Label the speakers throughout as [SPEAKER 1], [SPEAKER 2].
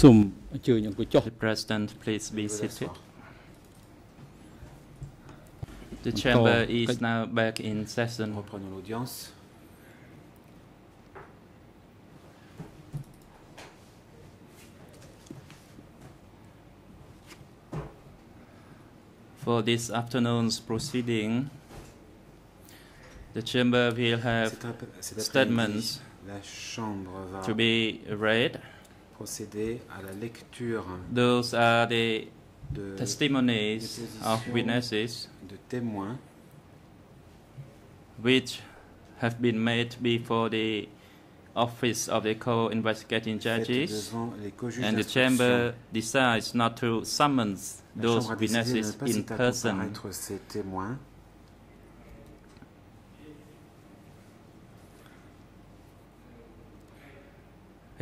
[SPEAKER 1] សូមអញ្ជើញអង្គុយចុះ
[SPEAKER 2] The President, please be
[SPEAKER 3] Veuillez
[SPEAKER 2] seated.
[SPEAKER 3] asseoir.
[SPEAKER 2] The chamber
[SPEAKER 1] Encore.
[SPEAKER 2] is now back in session.
[SPEAKER 3] Reprenons l'audience.
[SPEAKER 2] For this afternoon's proceeding, the chamber will have
[SPEAKER 3] Cet ap- cet
[SPEAKER 2] statements
[SPEAKER 3] après-midi, la Chambre va
[SPEAKER 2] to be read.
[SPEAKER 3] procéder à la lecture
[SPEAKER 2] Those are the
[SPEAKER 3] de,
[SPEAKER 2] testimonies of witnesses
[SPEAKER 3] de témoins
[SPEAKER 2] which have been made before the office of the co-investigating judges,
[SPEAKER 3] devant les co-juges
[SPEAKER 2] and the chamber decides not to summon those
[SPEAKER 3] Chambre a décidé de ne
[SPEAKER 2] witnesses in person.
[SPEAKER 3] comparaître ces témoins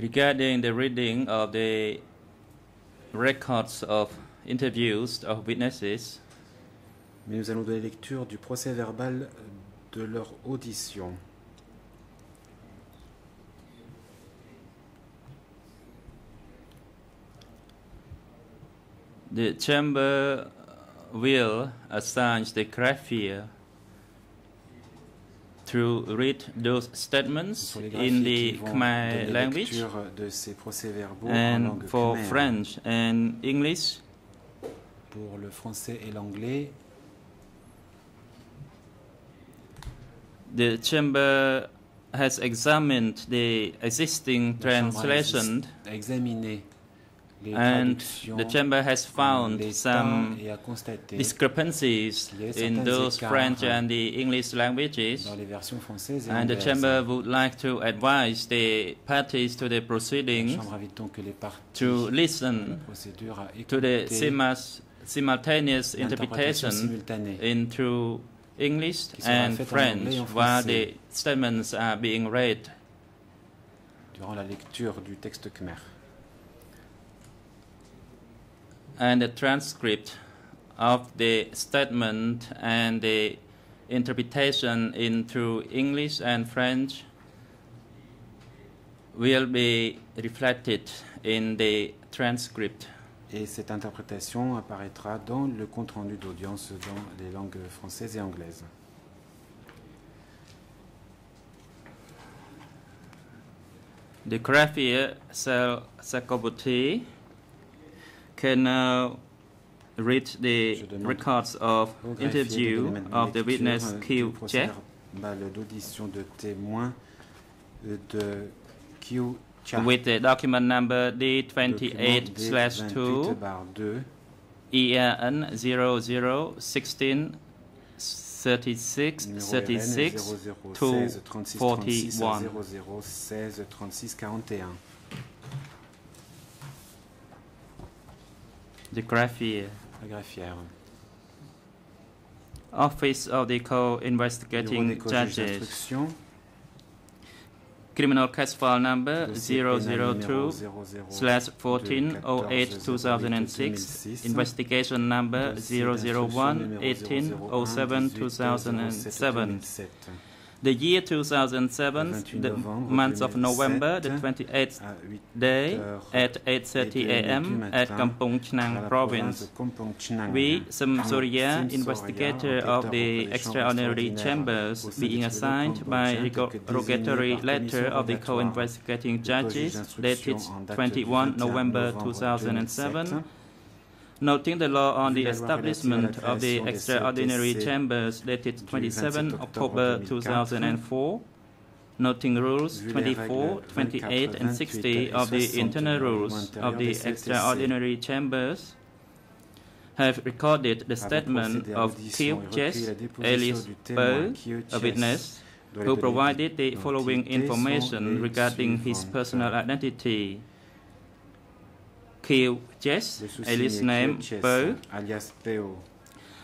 [SPEAKER 2] Regarding the reading of the records of interviews of witnesses,
[SPEAKER 3] mais nous allons donner lecture du procès verbal de leur audition.
[SPEAKER 2] the chamber will assign the greffier to read those
[SPEAKER 3] Ce
[SPEAKER 2] statements
[SPEAKER 3] sont les
[SPEAKER 2] in
[SPEAKER 3] graphiques
[SPEAKER 2] the
[SPEAKER 3] qui vont
[SPEAKER 2] Khmer
[SPEAKER 3] donner
[SPEAKER 2] language
[SPEAKER 3] lecture de ces procès-verbaux en
[SPEAKER 2] and
[SPEAKER 3] langue
[SPEAKER 2] for
[SPEAKER 3] khmer.
[SPEAKER 2] French and English.
[SPEAKER 3] Pour le français et l'anglais,
[SPEAKER 2] The chamber has examined the existing
[SPEAKER 3] la Chambre a
[SPEAKER 2] translation
[SPEAKER 3] a examiné les
[SPEAKER 2] and the chamber has found some
[SPEAKER 3] et a constaté
[SPEAKER 2] discrepancies
[SPEAKER 3] Il y a
[SPEAKER 2] in those French and the English languages.
[SPEAKER 3] dans les versions françaises et
[SPEAKER 2] And the chamber would like to advise the parties to the proceedings
[SPEAKER 3] Chambre invite donc que les parties
[SPEAKER 2] to listen to the simultaneous interpretation into English and
[SPEAKER 3] faite en anglais et
[SPEAKER 2] French while the statements are being read.
[SPEAKER 3] durant la lecture du texte khmer.
[SPEAKER 2] And the transcript of the statement and the interpretation into English and French will be reflected in the transcript.
[SPEAKER 3] Et cette interprétation apparaîtra dans le compte-rendu d'audience dans les langues françaises et anglaises.
[SPEAKER 2] The graphier Sal Sakoboti can uh, read the records of interview of the witness Q Che. With the document number
[SPEAKER 3] D28 slash 2,
[SPEAKER 2] ERN 0016 36 36
[SPEAKER 3] 241.
[SPEAKER 2] The greffier
[SPEAKER 3] La greffière.
[SPEAKER 2] Office of the Co-Investigating Judges. Criminal case file number
[SPEAKER 3] dossier
[SPEAKER 2] 002
[SPEAKER 3] 00
[SPEAKER 2] slash
[SPEAKER 3] 14
[SPEAKER 2] 1408 2006
[SPEAKER 3] 2006.
[SPEAKER 2] investigation number
[SPEAKER 3] Dossier
[SPEAKER 2] 001
[SPEAKER 3] d'instruction numéro
[SPEAKER 2] 18 07 2007
[SPEAKER 3] 2007.
[SPEAKER 2] The year 2007 the month of
[SPEAKER 3] 2007,
[SPEAKER 2] November the 28th day at 8:30 a.m. at Kampong
[SPEAKER 3] Chhnang province.
[SPEAKER 2] we, Sim Surya, investigator of the
[SPEAKER 3] auprès des chambres
[SPEAKER 2] extraordinary chambers, being assigned by
[SPEAKER 3] Cambodgien,
[SPEAKER 2] rego-
[SPEAKER 3] que désigné
[SPEAKER 2] rogatory letter of the co-investigating judges dated
[SPEAKER 3] en date du
[SPEAKER 2] 21
[SPEAKER 3] 21
[SPEAKER 2] November 2007,
[SPEAKER 3] 2007,
[SPEAKER 2] noting the law on the
[SPEAKER 3] Vu la loi
[SPEAKER 2] establishment
[SPEAKER 3] relative à la
[SPEAKER 2] of the extraordinary chambers dated 27
[SPEAKER 3] 27
[SPEAKER 2] October 2004, noting rules 24, 28 and 60 of the internal rules of the extraordinary chambers have recorded the statement of
[SPEAKER 3] l'audition
[SPEAKER 2] Kyu
[SPEAKER 3] et recueilli
[SPEAKER 2] Ches,
[SPEAKER 3] la déposition
[SPEAKER 2] alias Bo, a witness, who provided the following information regarding his personal identity. Kyu Ches, alias name Bo,
[SPEAKER 3] alias Peo,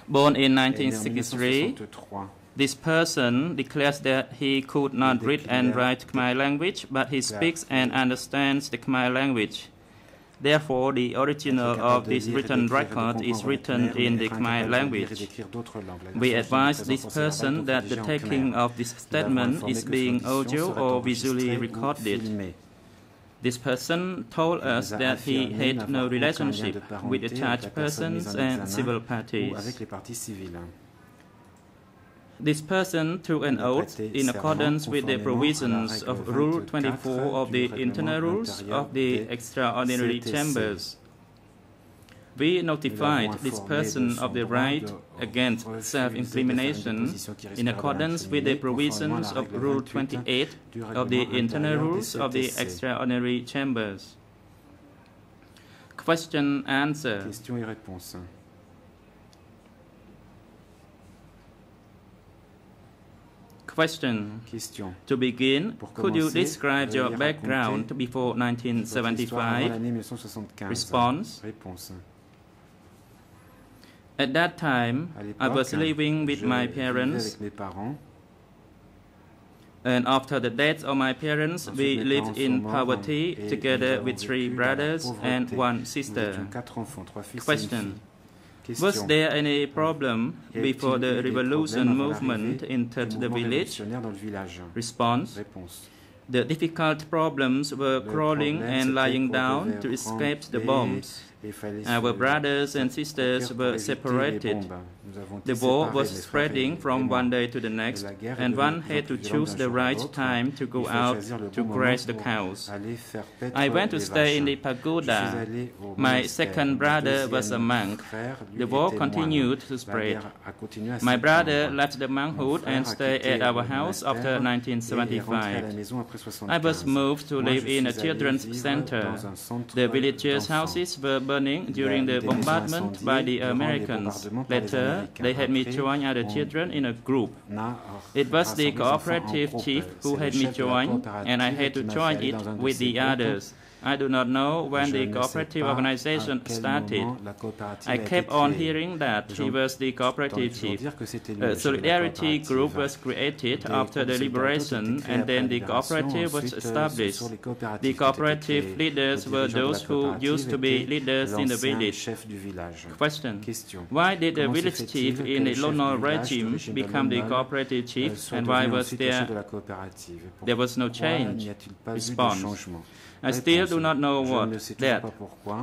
[SPEAKER 2] born in
[SPEAKER 3] est né en
[SPEAKER 2] 1963.
[SPEAKER 3] 1963.
[SPEAKER 2] This person declares that he could not read and write Khmer language, but he speaks and understands the Khmer language. Therefore, the original of this written record is written in the Khmer language. We advise this person that the taking of this statement is being audio or visually recorded. This person told us that he had no relationship with
[SPEAKER 3] the charged
[SPEAKER 2] persons and civil parties. This person took an oath in accordance with the provisions of Rule
[SPEAKER 3] 24
[SPEAKER 2] of the Internal Rules of the Extraordinary Chambers. We notified this person of the right against self-incrimination in accordance with the provisions of Rule
[SPEAKER 3] 28
[SPEAKER 2] of the Internal Rules of the Extraordinary Chambers. Question answer. Question.
[SPEAKER 3] Question.
[SPEAKER 2] To begin, could you describe your background before 1975? Response.
[SPEAKER 3] Réponse.
[SPEAKER 2] At that time, I was living with my parents. And after the death of my parents, we lived in poverty together with three brothers and one sister. Question. Was there any problem before the revolution movement entered the village? Response. The difficult problems were crawling and lying down to escape the bombs. Our brothers and sisters were separated. The war was spreading from one day to the next, and one had to choose the right time to go out to graze the cows. I went to stay in the pagoda. My second brother was a monk. The war continued to spread. My brother left the monkhood and stayed at our house after 1975. I was moved to live in a children's center. The villagers' houses were burning during the bombardment by the Americans. Later, they had me join other children in a group. It was the cooperative chief who had me join, and I had to join it with the others. I do not know when the cooperative organization started. I kept on hearing that he was the cooperative chief. A solidarity group was created after the liberation, and then the cooperative was established. The cooperative leaders were those who used to be leaders in the village. Question. Why did the village chief in the
[SPEAKER 3] Lon Nol
[SPEAKER 2] regime become the cooperative chief, and why was there, there was no change? Response. I still do not know what that.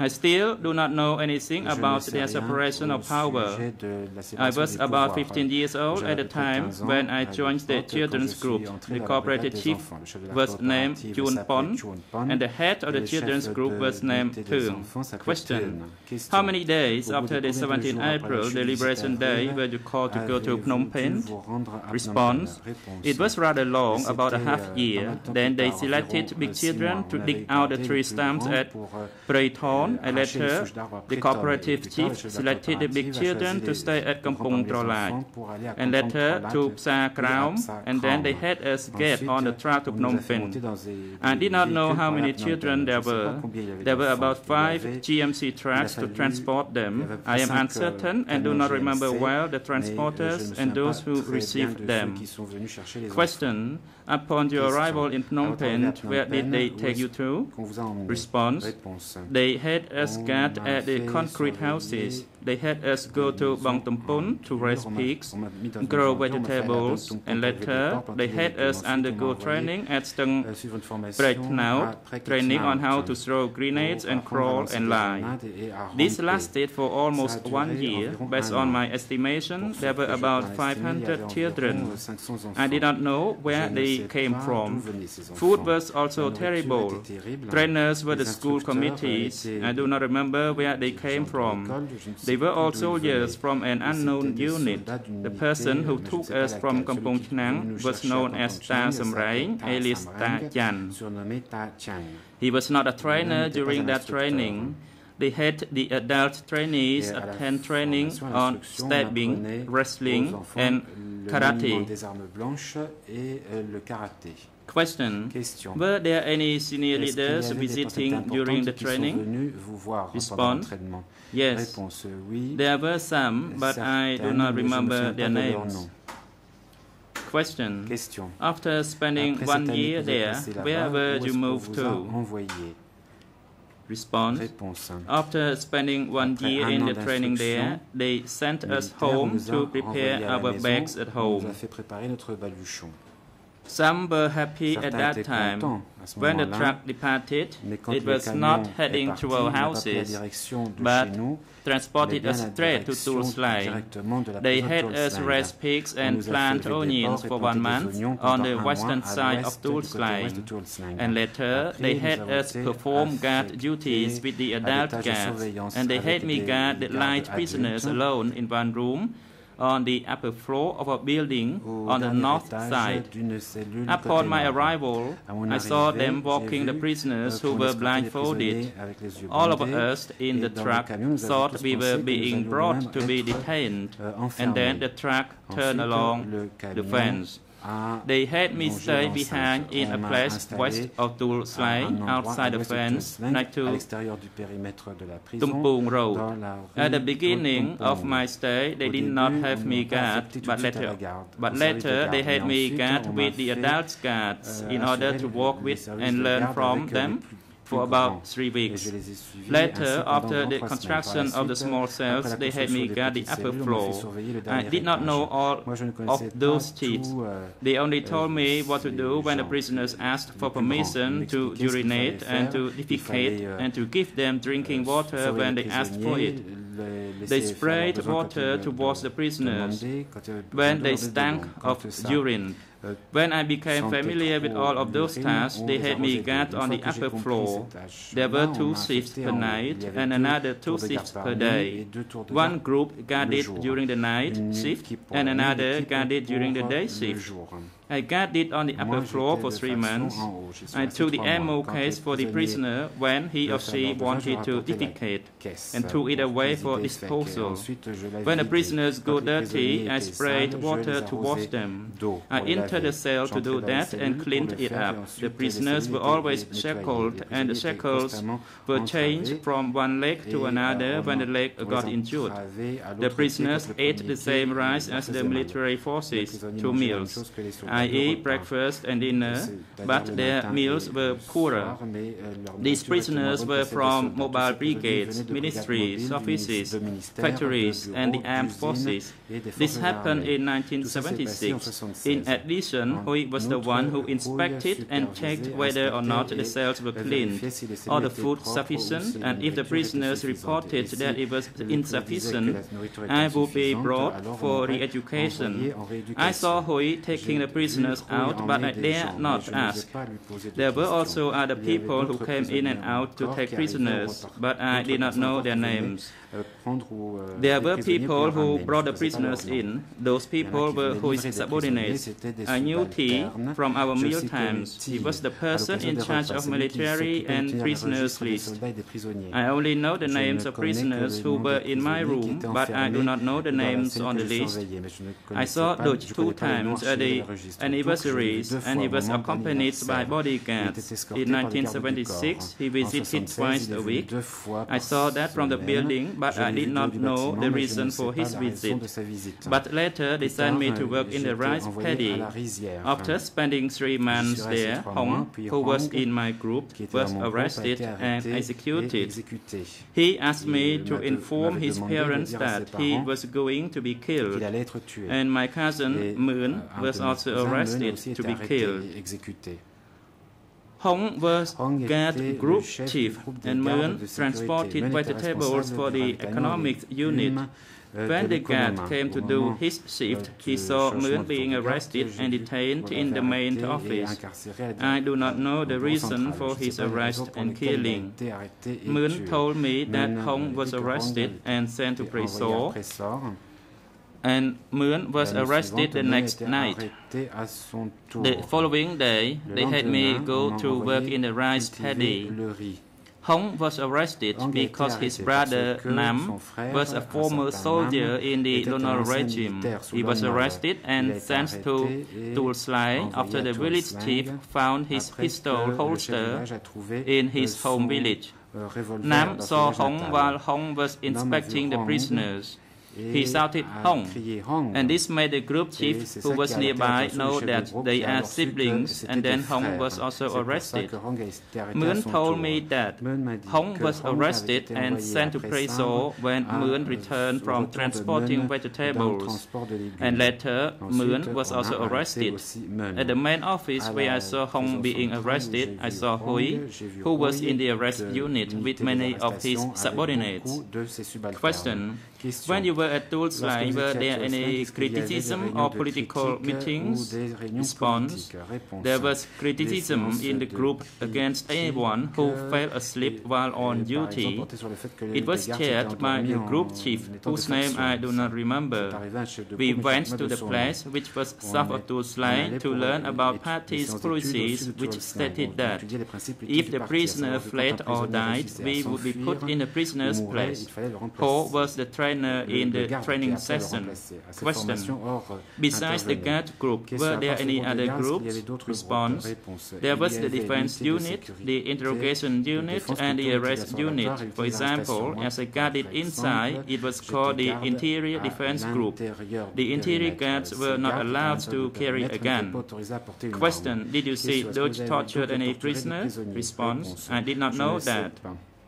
[SPEAKER 2] I still do not know anything about
[SPEAKER 3] the
[SPEAKER 2] separation of power. I was about 15 years old at the time when I joined the children's group. The cooperative chief was named Jun Pon, and the head of the children's group was named
[SPEAKER 3] Thương.
[SPEAKER 2] Question. How many days after the 17th April, the Liberation Day, were you called to go to Phnom Penh? Response. It was rather long, about a half year. Then they selected big children to dig out the three
[SPEAKER 3] stamps
[SPEAKER 2] at
[SPEAKER 3] Breithorn,
[SPEAKER 2] and later the cooperative chief selected the big children to stay at Kampong Trolai, and later to Psa Kraum, and then they had us get on the track to Phnom Penh. I did not know how many children there were. There were about five GMC trucks to transport them. I am uncertain and do not remember well the transporters and those who received them. Question Upon your arrival in Phnom Penh, where did they take you to? Response. They had us
[SPEAKER 3] guard
[SPEAKER 2] at the concrete houses they had us go to Bangtumpon to raise pigs, grow vegetables, and later they had us undergo training at Stung
[SPEAKER 3] Breitnau,
[SPEAKER 2] training on how to throw grenades and crawl and lie. This lasted for almost one year. Based on my estimation, there were about 500 children. I did not know where they came from. Food was also terrible. Trainers were the school committees. I do not remember where they came from.
[SPEAKER 3] They
[SPEAKER 2] they were all soldiers from an unknown unit. The person who took us from Kampong
[SPEAKER 3] Chhnang
[SPEAKER 2] was known as Ta
[SPEAKER 3] Samrai,
[SPEAKER 2] alias Ta Chan. He was not a trainer during that training. They had the adult trainees attend training on stabbing, wrestling, and
[SPEAKER 3] karate.
[SPEAKER 2] Question. Were there any senior leaders visiting during the training? Response. Yes.
[SPEAKER 3] Réponse oui.
[SPEAKER 2] There were some, but Certaines, I do not remember their names. Question.
[SPEAKER 3] Question.
[SPEAKER 2] After spending
[SPEAKER 3] Après
[SPEAKER 2] one year there, where were you moved to? Response.
[SPEAKER 3] Réponse.
[SPEAKER 2] After spending one
[SPEAKER 3] Après
[SPEAKER 2] year in the training there, they sent us home to prepare our bags at home. Some were happy at that time. When the truck departed, it was not heading to our houses, but transported us straight to
[SPEAKER 3] Tuol Sleng.
[SPEAKER 2] They had us raise pigs and plant onions for one month on the western side of Tuol
[SPEAKER 3] Sleng,
[SPEAKER 2] and later they had us perform guard duties with the adult guards, and they had me guard the light prisoners alone in one room on the upper floor of a building on the north side. Upon my arrival, I saw them walking the prisoners who were blindfolded. All of us in the truck thought we were being brought to be detained, and then the truck turned along the fence. They had me stay behind in a place west of
[SPEAKER 3] Tuol Sleng,
[SPEAKER 2] outside the fence, next to Tumpung Road. At the beginning of my stay, they did not have me guard, but later, but later they had me guard with the adult guards in order to walk with and learn from them for about three weeks. Later, after the construction of the small cells, they had me guard the upper floor. I did not know all of those
[SPEAKER 3] tips.
[SPEAKER 2] They only told me what to do when the prisoners asked for permission to urinate and to defecate and to give them drinking water when they asked for it. They sprayed water towards the prisoners when they stank of urine. When I became familiar with all of those tasks, they had me guard on the upper floor. There were two shifts per night and another two shifts per day. One group guarded during the night shift and another guarded during the day shift. I guarded on the upper floor for three months. I took the ammo case for the prisoner when he or she wanted to defecate and took it away for disposal. When the prisoners
[SPEAKER 3] got
[SPEAKER 2] dirty, I sprayed water to wash them. I entered the cell to do that and cleaned it up. The prisoners were always shackled, and the shackles were changed from one leg to another when the leg got injured. The prisoners ate the same rice as the military forces, two meals. I
[SPEAKER 3] i.e.,
[SPEAKER 2] breakfast and dinner, but their meals were poorer. These prisoners were from mobile brigades, ministries, offices, factories, and the armed forces. This happened in 1976. In addition, Hui was the one who inspected and checked whether or not the cells were
[SPEAKER 3] clean,
[SPEAKER 2] or the food sufficient, and if the prisoners reported that it was insufficient, I would be brought for re-education. I saw Hui taking the prisoners
[SPEAKER 3] prisoners
[SPEAKER 2] out, but I dare not ask. There were also other people who came in and out to take prisoners, but I did not know their names. There were people who brought the prisoners in. Those people were
[SPEAKER 3] his
[SPEAKER 2] subordinates. I knew T from our meal times. He was the person in charge of military and prisoners list. I only know the names of prisoners who were in my room, but I do not know the names on the list. I saw
[SPEAKER 3] Duch
[SPEAKER 2] two times at the anniversaries, and he was accompanied by bodyguards. In 1976, he visited twice a week. I saw that from the building, but I did not know the reason for his visit. But later, they sent me to work in the rice paddy. After spending three months there, Hong, who was in my group, was arrested and executed. He asked me to inform his parents that he was going to be killed, and my cousin Moon was also arrested to be killed. Hong was
[SPEAKER 3] GAD
[SPEAKER 2] group chief, and Moon transported vegetables for the economics unit. When the guard came to do his shift, he saw Moon being arrested and detained in the main office. I do not know the reason for his arrest and killing. Moon told me that Hong was arrested and sent to
[SPEAKER 3] prison
[SPEAKER 2] and Mướn was arrested the next night. The following day, they had me go to work in the rice paddy. Hong was arrested because his brother Nam was a former soldier in the Lon
[SPEAKER 3] Nol
[SPEAKER 2] regime. He was arrested and sent to Tuol
[SPEAKER 3] Sleng
[SPEAKER 2] after the village chief found his pistol holster in his home village. Nam saw Hong while Hong was inspecting the prisoners. He shouted Hong. And this made the group chief who was nearby know that they are siblings, and then Hong was also arrested. Moon told me that Hong was arrested and sent to prison when Moon returned from transporting vegetables. And later, Moon was also arrested. At the main office where I saw Hong being arrested, I saw Hui, who was in the arrest unit with many of his subordinates. Question when you were at
[SPEAKER 3] Tulsa,
[SPEAKER 2] were there any criticism or political meetings? Response. There was criticism in the group against anyone who fell asleep while on duty. It was chaired by the group chief, whose name I do not remember. We went to the place which was south of
[SPEAKER 3] Tulsa
[SPEAKER 2] to learn about
[SPEAKER 3] party's
[SPEAKER 2] policies, which stated that if the prisoner fled or died, we would be put in the prisoner's place. Paul was the trainer
[SPEAKER 3] trainer
[SPEAKER 2] in the training session. Question. Besides the guard group, were there any other groups? Response. There was the defense unit, the interrogation unit, and the arrest unit. For example, as I guarded inside, it was called the interior defense group. The interior guards were not allowed to carry a gun. Question. Did you see Duch
[SPEAKER 3] torture
[SPEAKER 2] any
[SPEAKER 3] prisoners?
[SPEAKER 2] Response. I did not know that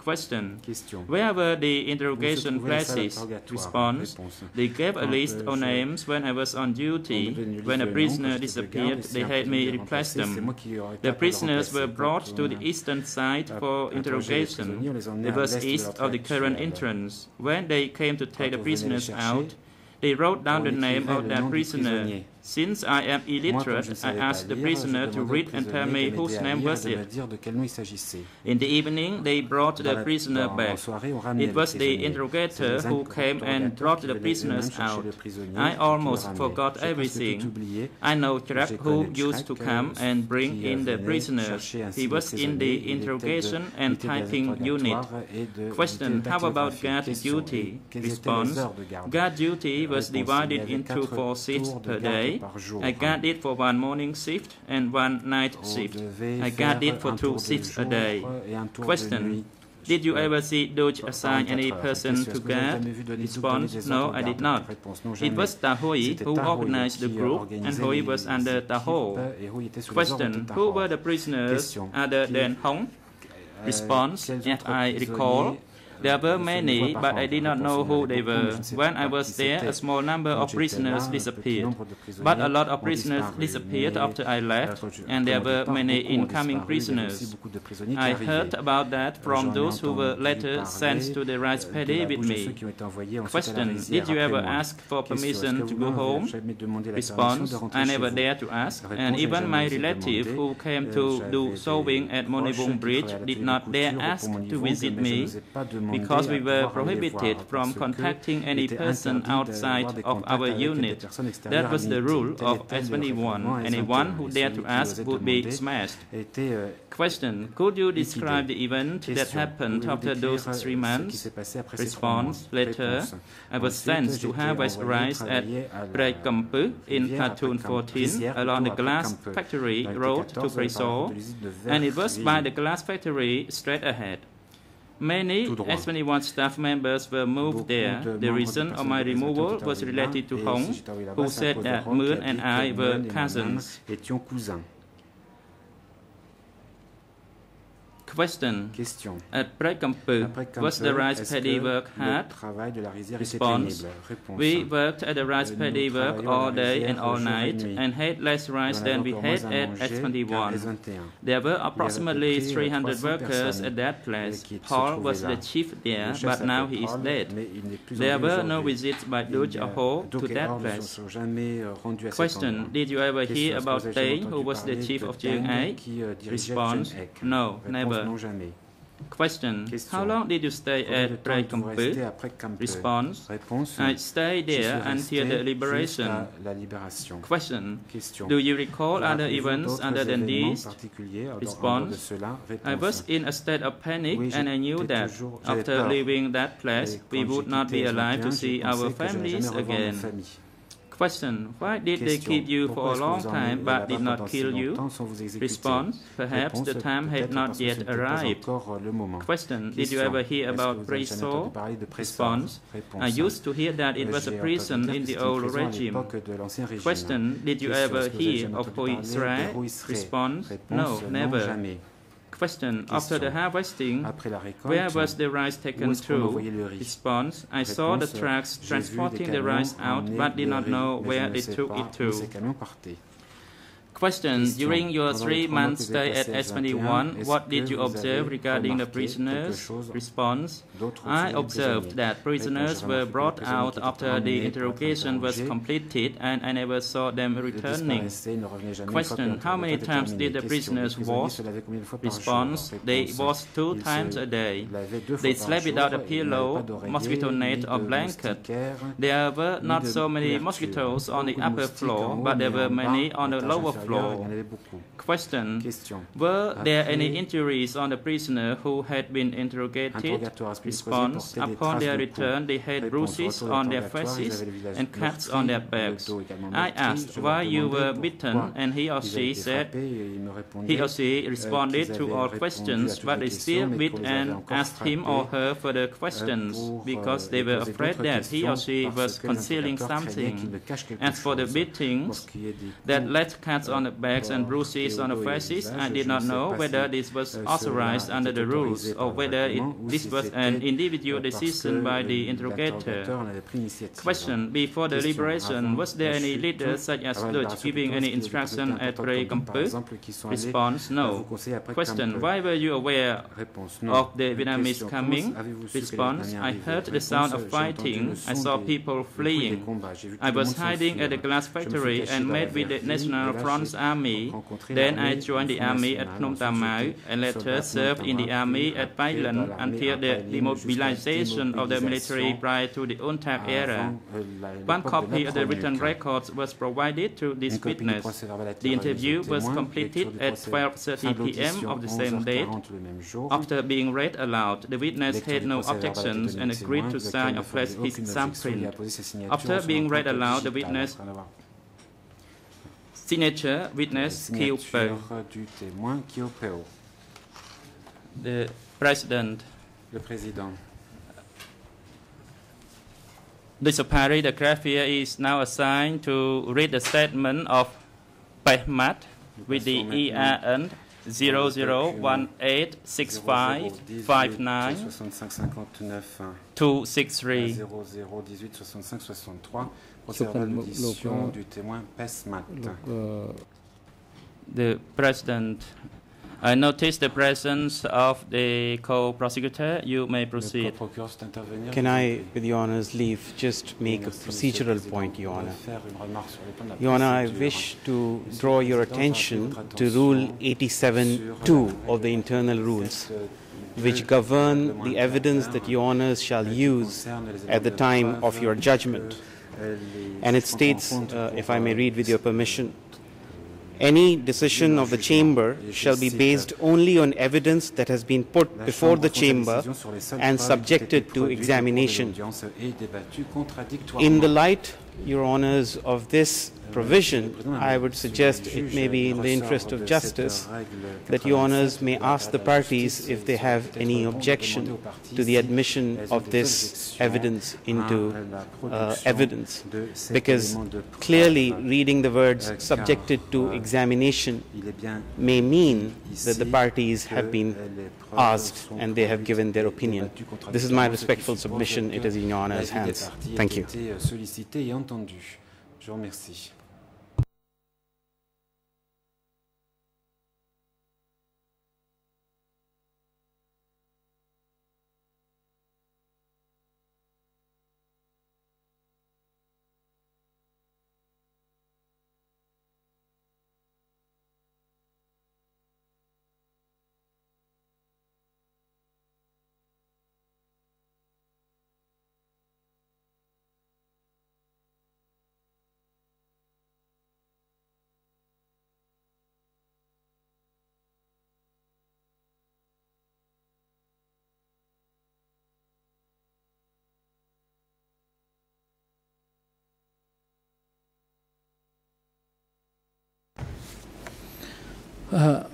[SPEAKER 2] question. Wherever the interrogation places response, they gave a list of names when I was on duty. When a prisoner disappeared, they had me replace them. The prisoners were brought to the eastern side for interrogation. It was east of the current entrance. When they came to take the prisoners out, they wrote down the name of that prisoner. Since I am illiterate, I asked the prisoner to read and tell me whose name was it. In the evening, they brought the prisoner back. It was the interrogator who came and brought the prisoners out. I almost forgot everything. I know
[SPEAKER 3] Jack
[SPEAKER 2] who used to come and bring in the prisoners. He was in the interrogation and typing unit. Question, how about guard duty? Response, guard duty was divided into four
[SPEAKER 3] seats
[SPEAKER 2] per day. I got it for one morning shift and one night shift. I
[SPEAKER 3] got
[SPEAKER 2] it for two shifts a day. Question. Did you ever see
[SPEAKER 3] Duch
[SPEAKER 2] assign any person to guard? Response, no, I did not. It was Tahoe who organized the group, and
[SPEAKER 3] Hoi
[SPEAKER 2] was under Tahoe. Question, who were the prisoners other than Hong? Response, as I recall, there were many, but I did not know who they were. When I was there, a small number of prisoners disappeared. But a lot of prisoners disappeared after I left, and there were many incoming prisoners. I heard about that from those who were later sent to the
[SPEAKER 3] Rajpedi
[SPEAKER 2] with me. Question, did you ever ask for permission to go home? Response, I never dared to ask, and even my relative who came to do sewing at
[SPEAKER 3] Monivong
[SPEAKER 2] Bridge did not dare ask to visit me because we were prohibited from contacting any person outside of our unit. That was the rule of S21. Anyone who dared to ask would be smashed. Question Could you describe the event that happened after those three months? Response Later, I was sent to Harvest rise at Prekampu in Platoon 14 along the glass factory road to
[SPEAKER 3] Prey Sar,
[SPEAKER 2] and it was by the glass factory straight ahead. Many S21 staff members were moved there. The reason of my removal was related to Hong, who said that Moon and I were cousins. Question.
[SPEAKER 3] Question. Après Campeu,
[SPEAKER 2] was the rice paddy work hard? Response. We worked at the rice paddy work all day and all night and had less rice than we had at S21. There were approximately 300 workers at that place. Paul was the chief there, but now he is dead. There were no visits by
[SPEAKER 3] Duch or
[SPEAKER 2] Ho to that place. Question. Did you ever hear about
[SPEAKER 3] Day,
[SPEAKER 2] who was the chief of
[SPEAKER 3] Chiang
[SPEAKER 2] Response. No, never.
[SPEAKER 3] Réponse.
[SPEAKER 2] I stayed there until the liberation.
[SPEAKER 3] la libération.
[SPEAKER 2] Question.
[SPEAKER 3] Question.
[SPEAKER 2] Do you recall other events other than these?
[SPEAKER 3] particuliers en dehors- en
[SPEAKER 2] Response.
[SPEAKER 3] dehors de cela
[SPEAKER 2] I was in a state of panic
[SPEAKER 3] Oui,
[SPEAKER 2] and I knew that after leaving that place we would not be alive to see our families
[SPEAKER 3] jamais
[SPEAKER 2] again.
[SPEAKER 3] familles.
[SPEAKER 2] Question. Why did they keep you for a long time but did not kill you?
[SPEAKER 3] longtemps sans vous exécuter
[SPEAKER 2] Response. Perhaps the time had not yet
[SPEAKER 3] ce n'était pas
[SPEAKER 2] arrived.
[SPEAKER 3] encore le moment.
[SPEAKER 2] Question. Did you ever hear about
[SPEAKER 3] vous avez jamais entendu
[SPEAKER 2] Prey Sar?
[SPEAKER 3] parler de Prey
[SPEAKER 2] Sar
[SPEAKER 3] Response.
[SPEAKER 2] I used to hear that it was a prison in the old regime.
[SPEAKER 3] l'époque de l'ancien régime.
[SPEAKER 2] Question. Did you ever
[SPEAKER 3] Est-ce que vous avez
[SPEAKER 2] hear of
[SPEAKER 3] entendu parler
[SPEAKER 2] Hoisrael?
[SPEAKER 3] de Hoisrael
[SPEAKER 2] Response. No, never. Question. After the harvesting,
[SPEAKER 3] récolte,
[SPEAKER 2] where was the rice taken to?
[SPEAKER 3] envoyait le riz
[SPEAKER 2] Response. I saw the trucks transporting the rice out but did not know where they took it to.
[SPEAKER 3] Ces camions partaient.
[SPEAKER 2] Question. During your three
[SPEAKER 3] trois mois
[SPEAKER 2] months
[SPEAKER 3] que vous avez
[SPEAKER 2] stay at
[SPEAKER 3] passé à
[SPEAKER 2] S21, what did you observe regarding the prisoners? Response. I observed that prisoners were
[SPEAKER 3] remarqué que les
[SPEAKER 2] brought out after the
[SPEAKER 3] emmenés pour être
[SPEAKER 2] interrogation was completed and I never saw them returning.
[SPEAKER 3] disparaissaient, ils ne revenaient jamais une fois que
[SPEAKER 2] Question. How many times did the prisoners wash?
[SPEAKER 3] se lavaient combien de fois par jour
[SPEAKER 2] Response. They washed two times a day.
[SPEAKER 3] lavaient deux fois
[SPEAKER 2] They slept without a pillow, mosquito net or blanket. There were not so many mosquitoes on the upper floor, but there were many on the lower
[SPEAKER 3] inférieur,
[SPEAKER 2] floor.
[SPEAKER 3] Il y en avait beaucoup.
[SPEAKER 2] Question. Were there any injuries on the prisoner who had been interrogated?
[SPEAKER 3] Interrogatoire. Est-ce que les
[SPEAKER 2] Response.
[SPEAKER 3] prisonniers portaient des
[SPEAKER 2] Upon their return, they had bruises on their faces
[SPEAKER 3] avaient le visage
[SPEAKER 2] and cuts on their backs. I asked why you were bitten, and he or she said
[SPEAKER 3] frappés, et ils me répondaient,
[SPEAKER 2] he or she
[SPEAKER 3] euh,
[SPEAKER 2] responded to all questions, but they still bit
[SPEAKER 3] qu'on les avait
[SPEAKER 2] and asked him or her further euh, questions
[SPEAKER 3] euh,
[SPEAKER 2] because
[SPEAKER 3] euh,
[SPEAKER 2] they were afraid that he or she was concealing
[SPEAKER 3] interrogateurs craignaient qu'il
[SPEAKER 2] something.
[SPEAKER 3] me cache quelque
[SPEAKER 2] As for the beatings
[SPEAKER 3] Pour qu'il y ait des
[SPEAKER 2] that left cuts on the backs and bruises on the faces, I did not know whether this was authorized under the rules or whether it, this was an individual decision by the interrogator. Question. Before the liberation, was there any leader such as Lutz giving any instruction at
[SPEAKER 3] importantes,
[SPEAKER 2] Prey
[SPEAKER 3] comme par
[SPEAKER 2] Campu?
[SPEAKER 3] exemple, qui sont allés,
[SPEAKER 2] Response. No. Question. Why were you aware of the Vietnamese coming? Response. I heard the sound of fighting. I saw people fleeing. I was hiding at the glass factory and met with the National Front Army. Then I joined the army at. Phnom Tam
[SPEAKER 3] Ensuite,
[SPEAKER 2] Mau
[SPEAKER 3] j'étais
[SPEAKER 2] and later served in the army at Bailan until the demobilization of the military prior to the UNTAC era.
[SPEAKER 3] euh,
[SPEAKER 2] One copy of the written records was provided to this
[SPEAKER 3] Une copie du
[SPEAKER 2] witness.
[SPEAKER 3] procès verbal a été
[SPEAKER 2] The interview was completed at 12:30 p.m. of the same
[SPEAKER 3] 11h40
[SPEAKER 2] date.
[SPEAKER 3] le même jour.
[SPEAKER 2] After being read aloud, the witness had no
[SPEAKER 3] procès verbal a été
[SPEAKER 2] objections and agreed to sign or place his
[SPEAKER 3] aucune objection, il a
[SPEAKER 2] thumbprint. After being read aloud, the witness Signature, witness Kieu
[SPEAKER 3] du témoin Kyo
[SPEAKER 2] The president.
[SPEAKER 3] le président.
[SPEAKER 2] This Parry, the greffier is now assigned to read the statement of Pehmat with the ERN 00186559 263.
[SPEAKER 3] 0018 65 63 procès verbal d'audition du témoin PESMAT.
[SPEAKER 2] The president. I notice the presence of the co-prosecutor. You may proceed.
[SPEAKER 3] procureur souhaite intervenir.
[SPEAKER 1] Can
[SPEAKER 3] je vous en
[SPEAKER 1] I, with Your Honor's leave, just make a
[SPEAKER 3] Merci, Monsieur le
[SPEAKER 1] procedural point, Your Honor?
[SPEAKER 3] voudrais faire une remarque sur le plan de la
[SPEAKER 1] Your Honor, I wish to draw your attention to Rule 87.2 of the internal rules,
[SPEAKER 3] euh,
[SPEAKER 1] which govern the evidence that Your Honors shall
[SPEAKER 3] euh,
[SPEAKER 1] use at the time of your judgment. And it states, uh, if I may read with your permission, any decision of the chamber shall be based only on evidence that has been put before the
[SPEAKER 3] Chambre prend sa
[SPEAKER 1] chamber
[SPEAKER 3] décision sur les seules
[SPEAKER 1] and
[SPEAKER 3] preuves qui ont
[SPEAKER 1] subjected to
[SPEAKER 3] produites au cours de
[SPEAKER 1] examination.
[SPEAKER 3] l'audience et débattues contradictoirement.
[SPEAKER 1] In the light, Your Honors, of this provision, I would suggest it may be in the interest of justice that Your Honors may ask the parties if they have any objection to the admission of this evidence into uh, evidence. Because clearly, reading the words subjected to examination may mean that the parties have been asked and they have given their opinion. This is my respectful submission. It is in Your Honor's hands. Thank you.
[SPEAKER 3] Je vous remercie.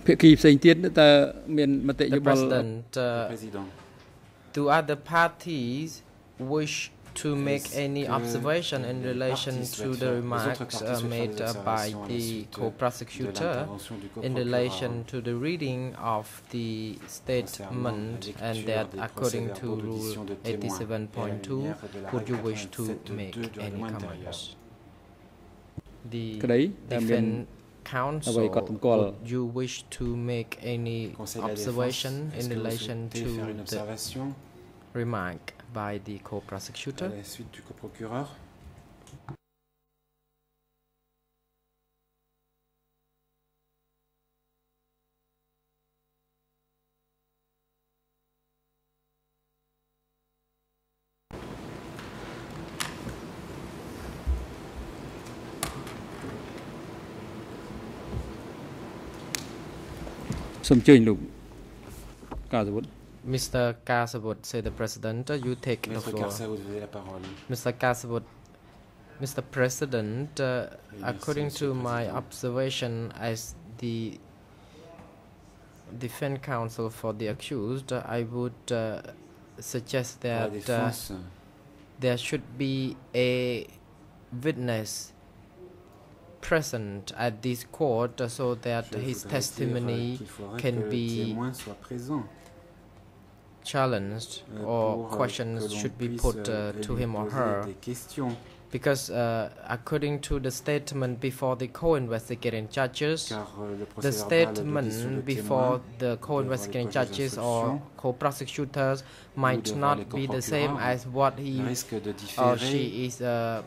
[SPEAKER 4] ភាគីផ្សេងទៀតតើមានមតិ
[SPEAKER 5] The
[SPEAKER 4] យោបល់
[SPEAKER 5] President, uh,
[SPEAKER 3] Président.
[SPEAKER 5] do other parties wish to make any
[SPEAKER 3] que
[SPEAKER 5] observation in
[SPEAKER 3] les
[SPEAKER 5] relation
[SPEAKER 3] parties
[SPEAKER 5] to
[SPEAKER 3] souhaitent
[SPEAKER 5] the
[SPEAKER 3] faire- les autres
[SPEAKER 5] remarks
[SPEAKER 3] parties
[SPEAKER 5] uh,
[SPEAKER 3] souhaitent faire
[SPEAKER 5] made
[SPEAKER 3] des
[SPEAKER 5] uh, by
[SPEAKER 3] observations à la
[SPEAKER 5] the
[SPEAKER 3] suite de
[SPEAKER 5] co-prosecutor
[SPEAKER 3] l'intervention du
[SPEAKER 5] in
[SPEAKER 3] co-procureur
[SPEAKER 5] relation to the reading of the
[SPEAKER 3] concernant
[SPEAKER 5] statement and
[SPEAKER 3] l'écriture
[SPEAKER 5] that
[SPEAKER 3] des
[SPEAKER 5] according to
[SPEAKER 3] procès-verbaux
[SPEAKER 5] Rule
[SPEAKER 3] d'audition de témoins et à la
[SPEAKER 5] 87.2,
[SPEAKER 3] lumière de la
[SPEAKER 5] would you
[SPEAKER 3] règle
[SPEAKER 5] wish to
[SPEAKER 3] 87.2
[SPEAKER 5] make
[SPEAKER 3] du
[SPEAKER 5] any
[SPEAKER 3] règlement intérieur.
[SPEAKER 5] comments? The
[SPEAKER 4] ក្តីតែមាន
[SPEAKER 5] defense
[SPEAKER 4] Council,
[SPEAKER 5] would you wish to make any observation in relation to the remark by the co-prosecutor?
[SPEAKER 4] សូមអញ្ជើញលោកកាសវុឌ្ឍ
[SPEAKER 5] Mr. Kar Savuth, said the President, you take Mr.
[SPEAKER 3] the
[SPEAKER 5] floor.
[SPEAKER 3] Mr. Kar Savuth,
[SPEAKER 5] Mr. President, uh, according to my observation as the defense counsel for the accused, I would uh, suggest that uh, there should be a witness present at this court so that his testimony
[SPEAKER 3] euh, faudrait
[SPEAKER 5] can be
[SPEAKER 3] témoin soit présent.
[SPEAKER 5] challenged
[SPEAKER 3] euh,
[SPEAKER 5] or
[SPEAKER 3] euh,
[SPEAKER 5] questions should be put uh, to him or her. because uh, according to the statement before the co-investigating judges the
[SPEAKER 3] procès-verbal d'audition de
[SPEAKER 5] statement before the co-investigating judges or co-prosecutors might not be the same as what he or she is uh,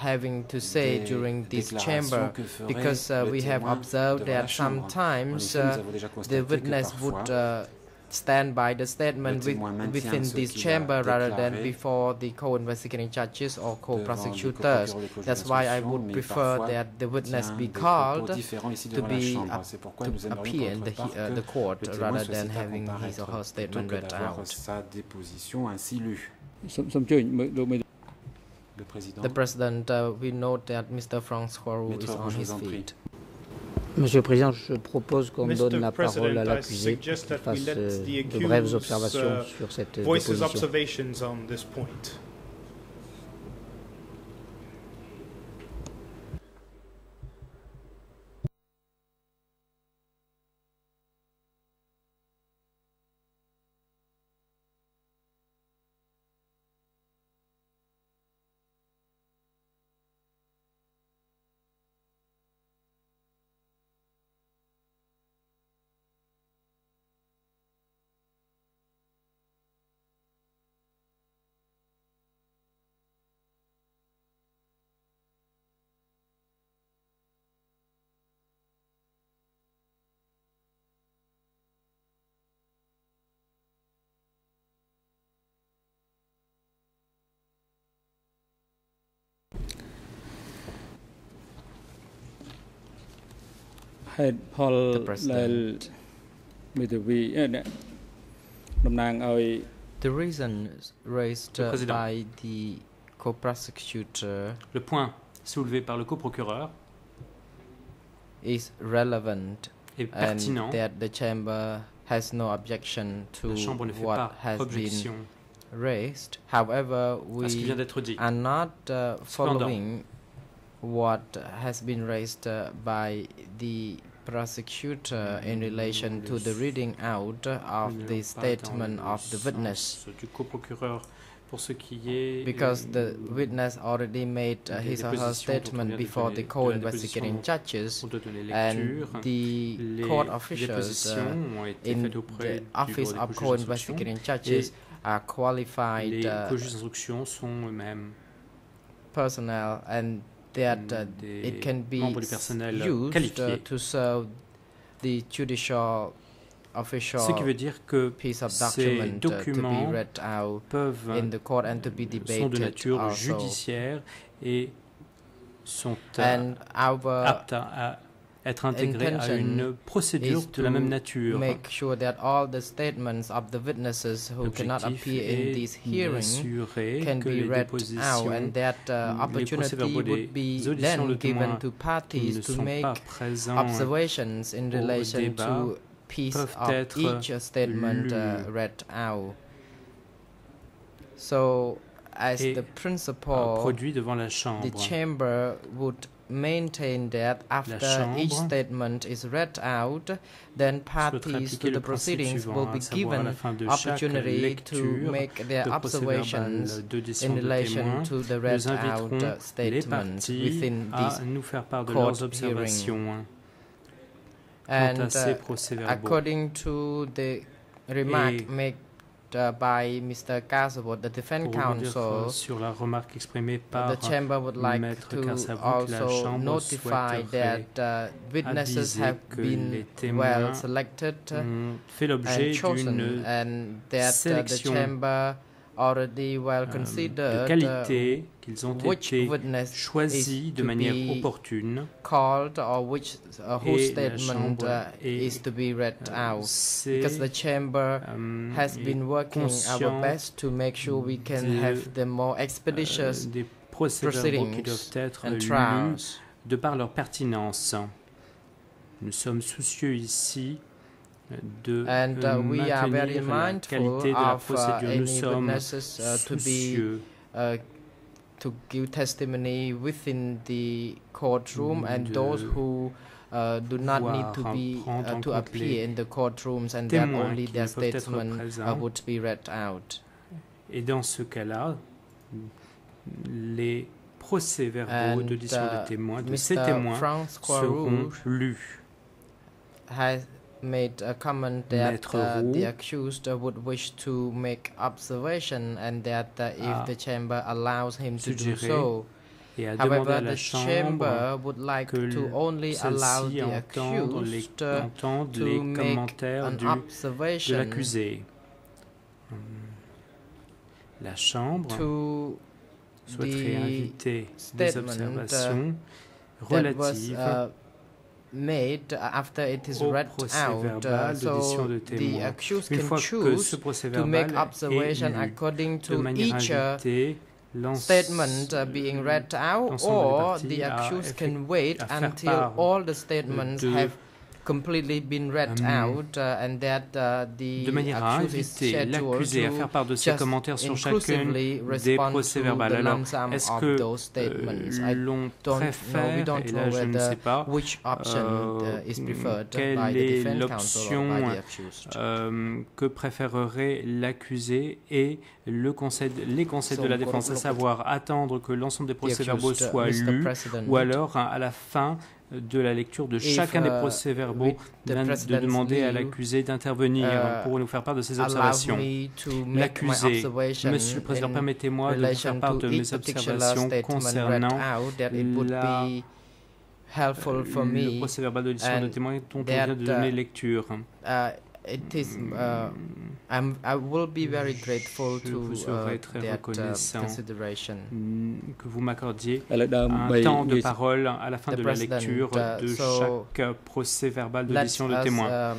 [SPEAKER 5] having to say during this chamber because uh, we have observed that sometimes uh, the witness would uh, stand by the statement with, within this chamber rather than before the co-investigating judges or co-prosecutors.
[SPEAKER 3] co-procureurs, les juges
[SPEAKER 5] That's why I would prefer that the witness be called to be up- to appear in the,
[SPEAKER 3] notre
[SPEAKER 5] he-
[SPEAKER 3] part
[SPEAKER 5] uh, the court rather than having his or her
[SPEAKER 3] plutôt
[SPEAKER 5] statement
[SPEAKER 3] que
[SPEAKER 5] read
[SPEAKER 3] d'avoir
[SPEAKER 5] out.
[SPEAKER 3] Le président.
[SPEAKER 5] The President, uh, we note that Mr. François Roux
[SPEAKER 3] Maître
[SPEAKER 5] is on
[SPEAKER 3] Roux, je
[SPEAKER 5] his
[SPEAKER 3] vous en prie.
[SPEAKER 5] feet.
[SPEAKER 6] Monsieur le Président, je propose qu'on
[SPEAKER 7] Mr.
[SPEAKER 6] donne la parole à
[SPEAKER 7] President, I
[SPEAKER 6] l'accusé pour
[SPEAKER 7] suggest
[SPEAKER 6] qu'il
[SPEAKER 7] that we
[SPEAKER 6] fasse
[SPEAKER 7] let
[SPEAKER 6] euh,
[SPEAKER 7] the
[SPEAKER 6] de brèves
[SPEAKER 7] accused,
[SPEAKER 6] observations
[SPEAKER 7] uh,
[SPEAKER 6] sur cette euh,
[SPEAKER 4] ហេតុផល
[SPEAKER 5] The President.
[SPEAKER 4] ដែលមេធាវីអឺអ្នកតំណាងឲ្យ
[SPEAKER 5] The reasons raised
[SPEAKER 8] Le
[SPEAKER 5] uh,
[SPEAKER 8] Président.
[SPEAKER 5] by the co-prosecutor
[SPEAKER 8] Le point soulevé par le coprocureur
[SPEAKER 5] is relevant
[SPEAKER 8] est
[SPEAKER 5] and
[SPEAKER 8] pertinent.
[SPEAKER 5] that the chamber has no objection to
[SPEAKER 8] La Chambre ne fait
[SPEAKER 5] what
[SPEAKER 8] pas
[SPEAKER 5] has been
[SPEAKER 8] objection
[SPEAKER 5] raised. However,
[SPEAKER 8] à ce qui vient
[SPEAKER 5] we
[SPEAKER 8] d'être dit.
[SPEAKER 5] are not uh, following what has been raised uh, by the prosecutor in relation to the reading out of the statement of the witness.
[SPEAKER 8] sens Du coprocureur pour ce qui est
[SPEAKER 5] Because
[SPEAKER 8] euh,
[SPEAKER 5] the witness already made uh, his or her
[SPEAKER 8] dépositions dont on
[SPEAKER 5] statement before the co-investigating judges
[SPEAKER 8] on doit donner
[SPEAKER 5] and the court officials uh, in the office of
[SPEAKER 8] des co-juges d'instruction.
[SPEAKER 5] co-investigating judges are qualified uh, personnel and that uh, it can be used uh, to serve the judicial official
[SPEAKER 8] Ce qui veut dire que
[SPEAKER 5] piece of
[SPEAKER 8] ces
[SPEAKER 5] uh, to be
[SPEAKER 8] documents
[SPEAKER 5] read out
[SPEAKER 8] peuvent
[SPEAKER 5] in the court and to be
[SPEAKER 8] sont de
[SPEAKER 5] debated
[SPEAKER 8] nature
[SPEAKER 5] also.
[SPEAKER 8] judiciaire et sont euh, aptes à être intégré à
[SPEAKER 5] intention
[SPEAKER 8] une procédure
[SPEAKER 5] is
[SPEAKER 8] de la même
[SPEAKER 5] to
[SPEAKER 8] nature.
[SPEAKER 5] make sure that all the statements of the witnesses who cannot
[SPEAKER 8] L'objectif
[SPEAKER 5] appear in
[SPEAKER 8] est
[SPEAKER 5] this hearing
[SPEAKER 8] d'assurer
[SPEAKER 5] can
[SPEAKER 8] que
[SPEAKER 5] be
[SPEAKER 8] les
[SPEAKER 5] read out
[SPEAKER 8] dépositions,
[SPEAKER 5] and that uh,
[SPEAKER 8] les
[SPEAKER 5] opportunity
[SPEAKER 8] procès-verbaux des
[SPEAKER 5] would be
[SPEAKER 8] auditions de
[SPEAKER 5] then
[SPEAKER 8] témoins
[SPEAKER 5] given to
[SPEAKER 8] qui
[SPEAKER 5] parties
[SPEAKER 8] ne
[SPEAKER 5] to
[SPEAKER 8] sont
[SPEAKER 5] make
[SPEAKER 8] pas présents
[SPEAKER 5] observations in
[SPEAKER 8] au
[SPEAKER 5] relation
[SPEAKER 8] débat
[SPEAKER 5] to piece
[SPEAKER 8] peuvent
[SPEAKER 5] of
[SPEAKER 8] être
[SPEAKER 5] each statement uh,
[SPEAKER 8] lus.
[SPEAKER 5] read out. So, as
[SPEAKER 8] Et,
[SPEAKER 5] the
[SPEAKER 8] euh,
[SPEAKER 5] principal,
[SPEAKER 8] produits devant la
[SPEAKER 5] the
[SPEAKER 8] Chambre.
[SPEAKER 5] chamber would maintain that after each statement is read out, then parties to the proceedings will be
[SPEAKER 8] savoir à la
[SPEAKER 5] given opportunity to make their observations in relation to the read out statements within
[SPEAKER 8] à
[SPEAKER 5] this
[SPEAKER 8] nous faire part
[SPEAKER 5] court
[SPEAKER 8] quant
[SPEAKER 5] and uh, according to the remark made uh, by Mr. Kar Savuth, the defense counsel,
[SPEAKER 8] sur la remarque exprimée par
[SPEAKER 5] the chamber would like
[SPEAKER 8] Maître
[SPEAKER 5] to also notify that uh, witnesses have been well selected and chosen and that uh, the chamber euh,
[SPEAKER 8] Euh, de qualité qu'ils ont été choisis de manière opportune et la chambre est euh,
[SPEAKER 5] um, consciente
[SPEAKER 8] euh, des procédures qui doivent être lus de par leur pertinence. Nous sommes soucieux ici de
[SPEAKER 5] And uh,
[SPEAKER 8] euh,
[SPEAKER 5] we are very mindful
[SPEAKER 8] la
[SPEAKER 5] of uh. Any witnesses uh, to be uh, to give testimony within the courtroom and those who uh, do not need to be uh, to appear in the courtrooms and that only their
[SPEAKER 8] ne peuvent être
[SPEAKER 5] statement uh, would be read out.
[SPEAKER 8] Et dans ce cas-là, les procès-verbaux
[SPEAKER 5] And,
[SPEAKER 8] d'audition
[SPEAKER 5] uh,
[SPEAKER 8] des témoins, de ces témoins,
[SPEAKER 5] Franz
[SPEAKER 8] seront lus.
[SPEAKER 5] has made a comment that uh, the accused would wish to make observation and that uh, if the chamber allows him to do so.
[SPEAKER 8] et a demandé
[SPEAKER 5] However, the chamber would like to only allow the
[SPEAKER 8] les,
[SPEAKER 5] accused to make an
[SPEAKER 8] du,
[SPEAKER 5] observation
[SPEAKER 8] La Chambre
[SPEAKER 5] to
[SPEAKER 8] souhaiterait
[SPEAKER 5] the
[SPEAKER 8] inviter des
[SPEAKER 5] uh,
[SPEAKER 8] observations relatives
[SPEAKER 5] uh, made after it is read out. Uh, so the accused can choose to make observation according to each uh, statement uh, being read out, or the accused can wait until all the statements have completely been read
[SPEAKER 8] Hum,
[SPEAKER 5] out, uh, and that uh, the
[SPEAKER 8] de manière à
[SPEAKER 5] accused is
[SPEAKER 8] inviter
[SPEAKER 5] scheduled
[SPEAKER 8] l'accusé à
[SPEAKER 5] to
[SPEAKER 8] faire part de ses
[SPEAKER 5] just
[SPEAKER 8] commentaires sur chacune
[SPEAKER 5] inclusively
[SPEAKER 8] des
[SPEAKER 5] respond to
[SPEAKER 8] procès-verbal.
[SPEAKER 5] the
[SPEAKER 8] Alors,
[SPEAKER 5] lump sum
[SPEAKER 8] est-ce
[SPEAKER 5] of
[SPEAKER 8] que
[SPEAKER 5] those statements. I
[SPEAKER 8] euh, l'on
[SPEAKER 5] don't know, we
[SPEAKER 8] préfère,
[SPEAKER 5] don't
[SPEAKER 8] et
[SPEAKER 5] know
[SPEAKER 8] là je ne
[SPEAKER 5] whether
[SPEAKER 8] sais pas,
[SPEAKER 5] which option
[SPEAKER 8] euh,
[SPEAKER 5] uh, is preferred
[SPEAKER 8] quelle
[SPEAKER 5] by the
[SPEAKER 8] est
[SPEAKER 5] defense counsel or by
[SPEAKER 8] l'option,
[SPEAKER 5] the accused.
[SPEAKER 8] euh, que préférerait l'accusé et le conseil, les conseils de la défense, à savoir attendre que l'ensemble des
[SPEAKER 5] The
[SPEAKER 8] procès-verbaux
[SPEAKER 5] accused, uh,
[SPEAKER 8] soient
[SPEAKER 5] Mr.
[SPEAKER 8] lus
[SPEAKER 5] President,
[SPEAKER 8] ou alors hein, à la fin de la lecture de
[SPEAKER 5] If,
[SPEAKER 8] chacun des
[SPEAKER 5] uh,
[SPEAKER 8] procès-verbaux
[SPEAKER 5] with the
[SPEAKER 8] d'in- de
[SPEAKER 5] president's
[SPEAKER 8] demander à
[SPEAKER 5] leave,
[SPEAKER 8] l'accusé d'intervenir
[SPEAKER 5] uh,
[SPEAKER 8] pour nous faire part de ses
[SPEAKER 5] allows
[SPEAKER 8] observations.
[SPEAKER 5] me to make my
[SPEAKER 8] L'accusé,
[SPEAKER 5] observation
[SPEAKER 8] Monsieur le Président,
[SPEAKER 5] in
[SPEAKER 8] permettez-moi de vous
[SPEAKER 5] relation
[SPEAKER 8] faire part
[SPEAKER 5] to
[SPEAKER 8] de
[SPEAKER 5] each
[SPEAKER 8] mes
[SPEAKER 5] particular
[SPEAKER 8] observations
[SPEAKER 5] statement read
[SPEAKER 8] concernant
[SPEAKER 5] out, that it would
[SPEAKER 8] la-
[SPEAKER 5] be helpful for
[SPEAKER 8] le
[SPEAKER 5] me.
[SPEAKER 8] procès-verbal d'audition de
[SPEAKER 5] and
[SPEAKER 8] témoins dont on
[SPEAKER 5] that,
[SPEAKER 8] vient de donner
[SPEAKER 5] uh,
[SPEAKER 8] lecture. je
[SPEAKER 5] to,
[SPEAKER 8] vous serai très reconnaissant mm, que vous m'accordiez un temps de parole à la fin de la lecture de chaque procès verbal d'audition de
[SPEAKER 5] témoin.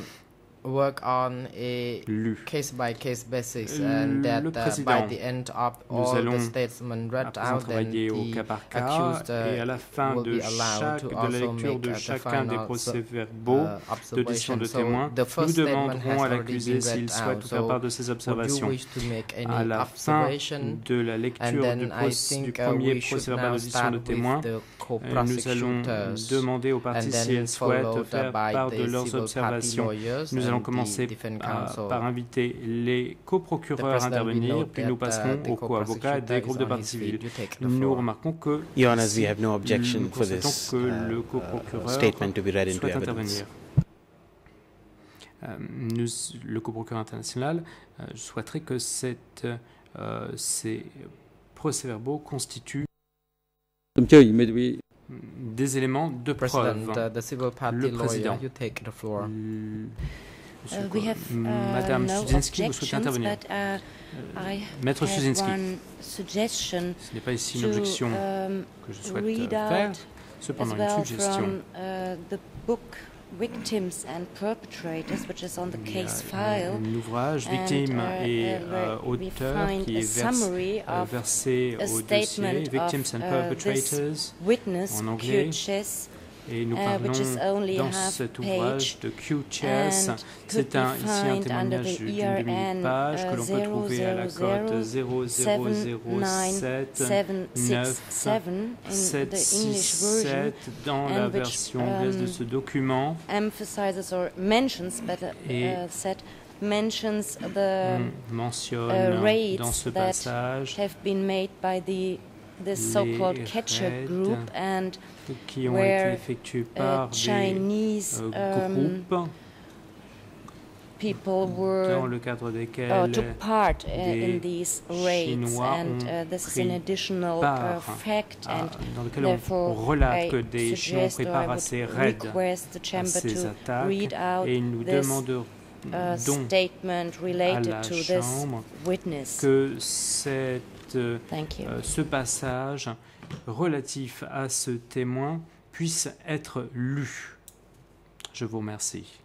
[SPEAKER 5] Work on a
[SPEAKER 8] lu.
[SPEAKER 5] case by case basis,
[SPEAKER 8] Le
[SPEAKER 5] and that uh, by
[SPEAKER 8] Président,
[SPEAKER 5] the end of
[SPEAKER 8] nous
[SPEAKER 5] all the
[SPEAKER 8] allons
[SPEAKER 5] statements read
[SPEAKER 8] À présent
[SPEAKER 5] out, then
[SPEAKER 8] travailler au
[SPEAKER 5] the
[SPEAKER 8] cas par cas
[SPEAKER 5] accused, uh,
[SPEAKER 8] et à la fin
[SPEAKER 5] will
[SPEAKER 8] de
[SPEAKER 5] be allowed
[SPEAKER 8] chaque
[SPEAKER 5] to
[SPEAKER 8] de la
[SPEAKER 5] also
[SPEAKER 8] lecture
[SPEAKER 5] make,
[SPEAKER 8] de
[SPEAKER 5] uh, the
[SPEAKER 8] chacun des
[SPEAKER 5] final, so-
[SPEAKER 8] procès-verbaux
[SPEAKER 5] uh,
[SPEAKER 8] d'audition
[SPEAKER 5] observation.
[SPEAKER 8] de
[SPEAKER 5] So
[SPEAKER 8] témoins,
[SPEAKER 5] the
[SPEAKER 8] nous
[SPEAKER 5] first statement has
[SPEAKER 8] demanderons à
[SPEAKER 5] already
[SPEAKER 8] l'accusé
[SPEAKER 5] been
[SPEAKER 8] s'il
[SPEAKER 5] read
[SPEAKER 8] souhaite
[SPEAKER 5] out.
[SPEAKER 8] nous faire
[SPEAKER 5] So
[SPEAKER 8] part de ses
[SPEAKER 5] would you
[SPEAKER 8] observations.
[SPEAKER 5] wish to make any
[SPEAKER 8] À la fin
[SPEAKER 5] observation?
[SPEAKER 8] de la
[SPEAKER 5] And
[SPEAKER 8] lecture
[SPEAKER 5] then
[SPEAKER 8] du,
[SPEAKER 5] I
[SPEAKER 8] proc- du
[SPEAKER 5] think uh,
[SPEAKER 8] premier
[SPEAKER 5] we should
[SPEAKER 8] procès-verbal
[SPEAKER 5] now
[SPEAKER 8] d'audition
[SPEAKER 5] start
[SPEAKER 8] de
[SPEAKER 5] with
[SPEAKER 8] témoins,
[SPEAKER 5] the
[SPEAKER 8] euh, nous allons
[SPEAKER 5] co-prosecutors
[SPEAKER 8] demander aux
[SPEAKER 5] and
[SPEAKER 8] parties si
[SPEAKER 5] then
[SPEAKER 8] elles souhaitent
[SPEAKER 5] followed
[SPEAKER 8] faire
[SPEAKER 5] uh, by
[SPEAKER 8] part de
[SPEAKER 5] the
[SPEAKER 8] leurs
[SPEAKER 5] civil party
[SPEAKER 8] observations.
[SPEAKER 5] lawyers
[SPEAKER 8] Nous allons commencer par inviter les coprocureurs à intervenir, puis nous passerons aux co-avocats des groupes de
[SPEAKER 5] partis civils.
[SPEAKER 8] Nous remarquons que
[SPEAKER 1] Your
[SPEAKER 8] Honor, que
[SPEAKER 1] uh,
[SPEAKER 8] le coprocureur
[SPEAKER 1] statement to
[SPEAKER 8] euh, le coprocureur international, euh, je souhaiterais que euh, ces procès-verbaux constituent des éléments de preuve. le président,
[SPEAKER 5] you take the floor.
[SPEAKER 8] Mm, monsieur
[SPEAKER 9] Uh,
[SPEAKER 8] Co-
[SPEAKER 9] we have uh,
[SPEAKER 8] Madame
[SPEAKER 9] no
[SPEAKER 8] Studzinsky, vous souhaitez
[SPEAKER 9] objections,
[SPEAKER 8] intervenir
[SPEAKER 9] but uh,
[SPEAKER 8] Euh,
[SPEAKER 9] I
[SPEAKER 8] Maître
[SPEAKER 9] have
[SPEAKER 8] Studzinsky,
[SPEAKER 9] one suggestion
[SPEAKER 8] ce n'est pas ici une
[SPEAKER 9] to
[SPEAKER 8] objection
[SPEAKER 9] um,
[SPEAKER 8] que je souhaite
[SPEAKER 9] read
[SPEAKER 8] euh, faire,
[SPEAKER 9] out as
[SPEAKER 8] cependant
[SPEAKER 9] well
[SPEAKER 8] une suggestion.
[SPEAKER 9] from uh, the book Victims and Perpetrators, which is on the
[SPEAKER 8] Il y a
[SPEAKER 9] case file.
[SPEAKER 8] un ouvrage
[SPEAKER 9] and,
[SPEAKER 8] victime
[SPEAKER 9] uh,
[SPEAKER 8] et
[SPEAKER 9] uh, where
[SPEAKER 8] euh,
[SPEAKER 9] we
[SPEAKER 8] auteur
[SPEAKER 9] find
[SPEAKER 8] qui
[SPEAKER 9] a
[SPEAKER 8] est vers-
[SPEAKER 9] summary
[SPEAKER 8] euh,
[SPEAKER 9] of
[SPEAKER 8] versé
[SPEAKER 9] a
[SPEAKER 8] au dossier
[SPEAKER 9] statement
[SPEAKER 8] Victims
[SPEAKER 9] of
[SPEAKER 8] and
[SPEAKER 9] uh, this
[SPEAKER 8] Perpetrators
[SPEAKER 9] witness,
[SPEAKER 8] en anglais.
[SPEAKER 9] Q-Chess,
[SPEAKER 8] et nous
[SPEAKER 9] uh, which is
[SPEAKER 8] parlons
[SPEAKER 9] only
[SPEAKER 8] dans
[SPEAKER 9] half
[SPEAKER 8] cet
[SPEAKER 9] page
[SPEAKER 8] ouvrage de Q-Chess.
[SPEAKER 9] and could
[SPEAKER 8] C'est
[SPEAKER 9] be
[SPEAKER 8] un, ici un
[SPEAKER 9] found under
[SPEAKER 8] témoignage
[SPEAKER 9] the
[SPEAKER 8] d'une
[SPEAKER 9] ERN
[SPEAKER 8] demi-page que
[SPEAKER 9] uh,
[SPEAKER 8] l'on peut trouver à la cote 0007
[SPEAKER 9] 767 in the English version
[SPEAKER 8] 767 dans la
[SPEAKER 9] and which,
[SPEAKER 8] version anglaise de
[SPEAKER 9] um,
[SPEAKER 8] ce document.
[SPEAKER 9] emphasizes or mentions, better
[SPEAKER 8] Et-
[SPEAKER 9] uh, said, mentions the
[SPEAKER 8] On mentionne
[SPEAKER 9] uh, raids
[SPEAKER 8] dans ce
[SPEAKER 9] that
[SPEAKER 8] passage
[SPEAKER 9] have been made by the this so-called
[SPEAKER 8] Les
[SPEAKER 9] catcher
[SPEAKER 8] raids
[SPEAKER 9] group and
[SPEAKER 8] qui ont
[SPEAKER 9] where,
[SPEAKER 8] été effectués
[SPEAKER 9] uh,
[SPEAKER 8] par des
[SPEAKER 9] Chinese
[SPEAKER 8] euh,
[SPEAKER 9] um,
[SPEAKER 8] groupes
[SPEAKER 9] people
[SPEAKER 8] dans
[SPEAKER 9] were
[SPEAKER 8] le cadre
[SPEAKER 9] uh,
[SPEAKER 8] desquels
[SPEAKER 9] took part uh, in
[SPEAKER 8] des
[SPEAKER 9] these raids,
[SPEAKER 8] Chinois
[SPEAKER 9] and
[SPEAKER 8] ont
[SPEAKER 9] uh, this is
[SPEAKER 8] pris
[SPEAKER 9] an additional uh,
[SPEAKER 8] part
[SPEAKER 9] fact,
[SPEAKER 8] à-
[SPEAKER 9] and
[SPEAKER 8] dans lequel on, on
[SPEAKER 9] therefore
[SPEAKER 8] relate
[SPEAKER 9] I
[SPEAKER 8] que des Chinois ont
[SPEAKER 9] suggest
[SPEAKER 8] pris
[SPEAKER 9] or I
[SPEAKER 8] part à
[SPEAKER 9] would
[SPEAKER 8] ces raids,
[SPEAKER 9] request the
[SPEAKER 8] à
[SPEAKER 9] chamber
[SPEAKER 8] ces
[SPEAKER 9] to
[SPEAKER 8] attaques,
[SPEAKER 9] read out
[SPEAKER 8] et nous
[SPEAKER 9] this
[SPEAKER 8] demandons
[SPEAKER 9] uh,
[SPEAKER 8] donc
[SPEAKER 9] statement
[SPEAKER 8] à
[SPEAKER 9] related
[SPEAKER 8] la
[SPEAKER 9] to this
[SPEAKER 8] Chambre
[SPEAKER 9] witness.
[SPEAKER 8] que cette, euh, euh, ce passage relatif à ce témoin puisse être lu. Je vous remercie.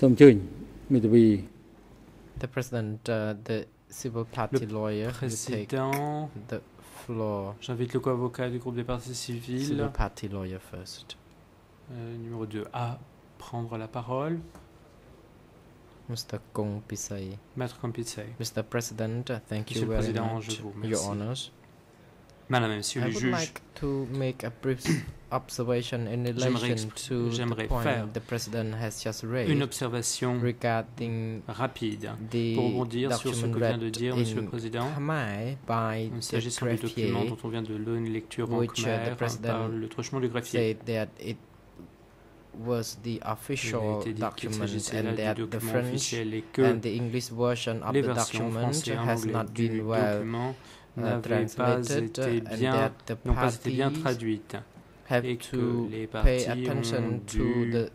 [SPEAKER 4] Somme chưnh, Mr. B.
[SPEAKER 5] The president, uh, the civil party lawyer, will take
[SPEAKER 8] Président,
[SPEAKER 5] the floor.
[SPEAKER 8] j'invite le co-avocat du groupe des partis
[SPEAKER 5] Civil
[SPEAKER 8] civils,
[SPEAKER 5] party lawyer first.
[SPEAKER 8] euh, numéro 2, à prendre la parole.
[SPEAKER 5] Mr. Kong Pisai.
[SPEAKER 8] Maître Kompitsei.
[SPEAKER 5] Mr. President, thank
[SPEAKER 8] Monsieur
[SPEAKER 5] you
[SPEAKER 8] le
[SPEAKER 5] very
[SPEAKER 8] Président,
[SPEAKER 5] much,
[SPEAKER 8] je vous
[SPEAKER 5] Your
[SPEAKER 8] remercie.
[SPEAKER 5] Honors.
[SPEAKER 8] Madame et Monsieur
[SPEAKER 5] I
[SPEAKER 8] les
[SPEAKER 5] would
[SPEAKER 8] juges,
[SPEAKER 5] like to make a brief observation in
[SPEAKER 8] J'aimerais
[SPEAKER 5] relation
[SPEAKER 8] expr-
[SPEAKER 5] to the
[SPEAKER 8] j'aimerais
[SPEAKER 5] point
[SPEAKER 8] faire
[SPEAKER 5] the President has just
[SPEAKER 8] une
[SPEAKER 5] raised
[SPEAKER 8] observation
[SPEAKER 5] regarding
[SPEAKER 8] rapide
[SPEAKER 5] the
[SPEAKER 8] pour rebondir sur ce
[SPEAKER 5] document
[SPEAKER 8] que vient de
[SPEAKER 5] read
[SPEAKER 8] dire Monsieur le
[SPEAKER 5] in
[SPEAKER 8] Président.
[SPEAKER 5] Khmer by the
[SPEAKER 8] S'agissant du document
[SPEAKER 5] greffier
[SPEAKER 8] dont on vient de donner une lecture en
[SPEAKER 5] which, uh, the
[SPEAKER 8] Khmer
[SPEAKER 5] President
[SPEAKER 8] par le truchement du greffier.
[SPEAKER 5] said that it was the
[SPEAKER 8] Il a
[SPEAKER 5] official
[SPEAKER 8] été dit qu'il
[SPEAKER 5] document
[SPEAKER 8] s'agissait là
[SPEAKER 5] and
[SPEAKER 8] du
[SPEAKER 5] that the
[SPEAKER 8] document
[SPEAKER 5] French
[SPEAKER 8] officiel et que
[SPEAKER 5] and the English version of
[SPEAKER 8] les
[SPEAKER 5] the
[SPEAKER 8] versions
[SPEAKER 5] document
[SPEAKER 8] français et en
[SPEAKER 5] has
[SPEAKER 8] anglais
[SPEAKER 5] not
[SPEAKER 8] du
[SPEAKER 5] been well
[SPEAKER 8] document
[SPEAKER 5] uh,
[SPEAKER 8] n'avaient pas
[SPEAKER 5] translated
[SPEAKER 8] été bien, n'ont pas été bien traduites.
[SPEAKER 5] Have
[SPEAKER 8] et que
[SPEAKER 5] to
[SPEAKER 8] les
[SPEAKER 5] pay
[SPEAKER 8] parties ont
[SPEAKER 5] attention to
[SPEAKER 8] dû
[SPEAKER 5] the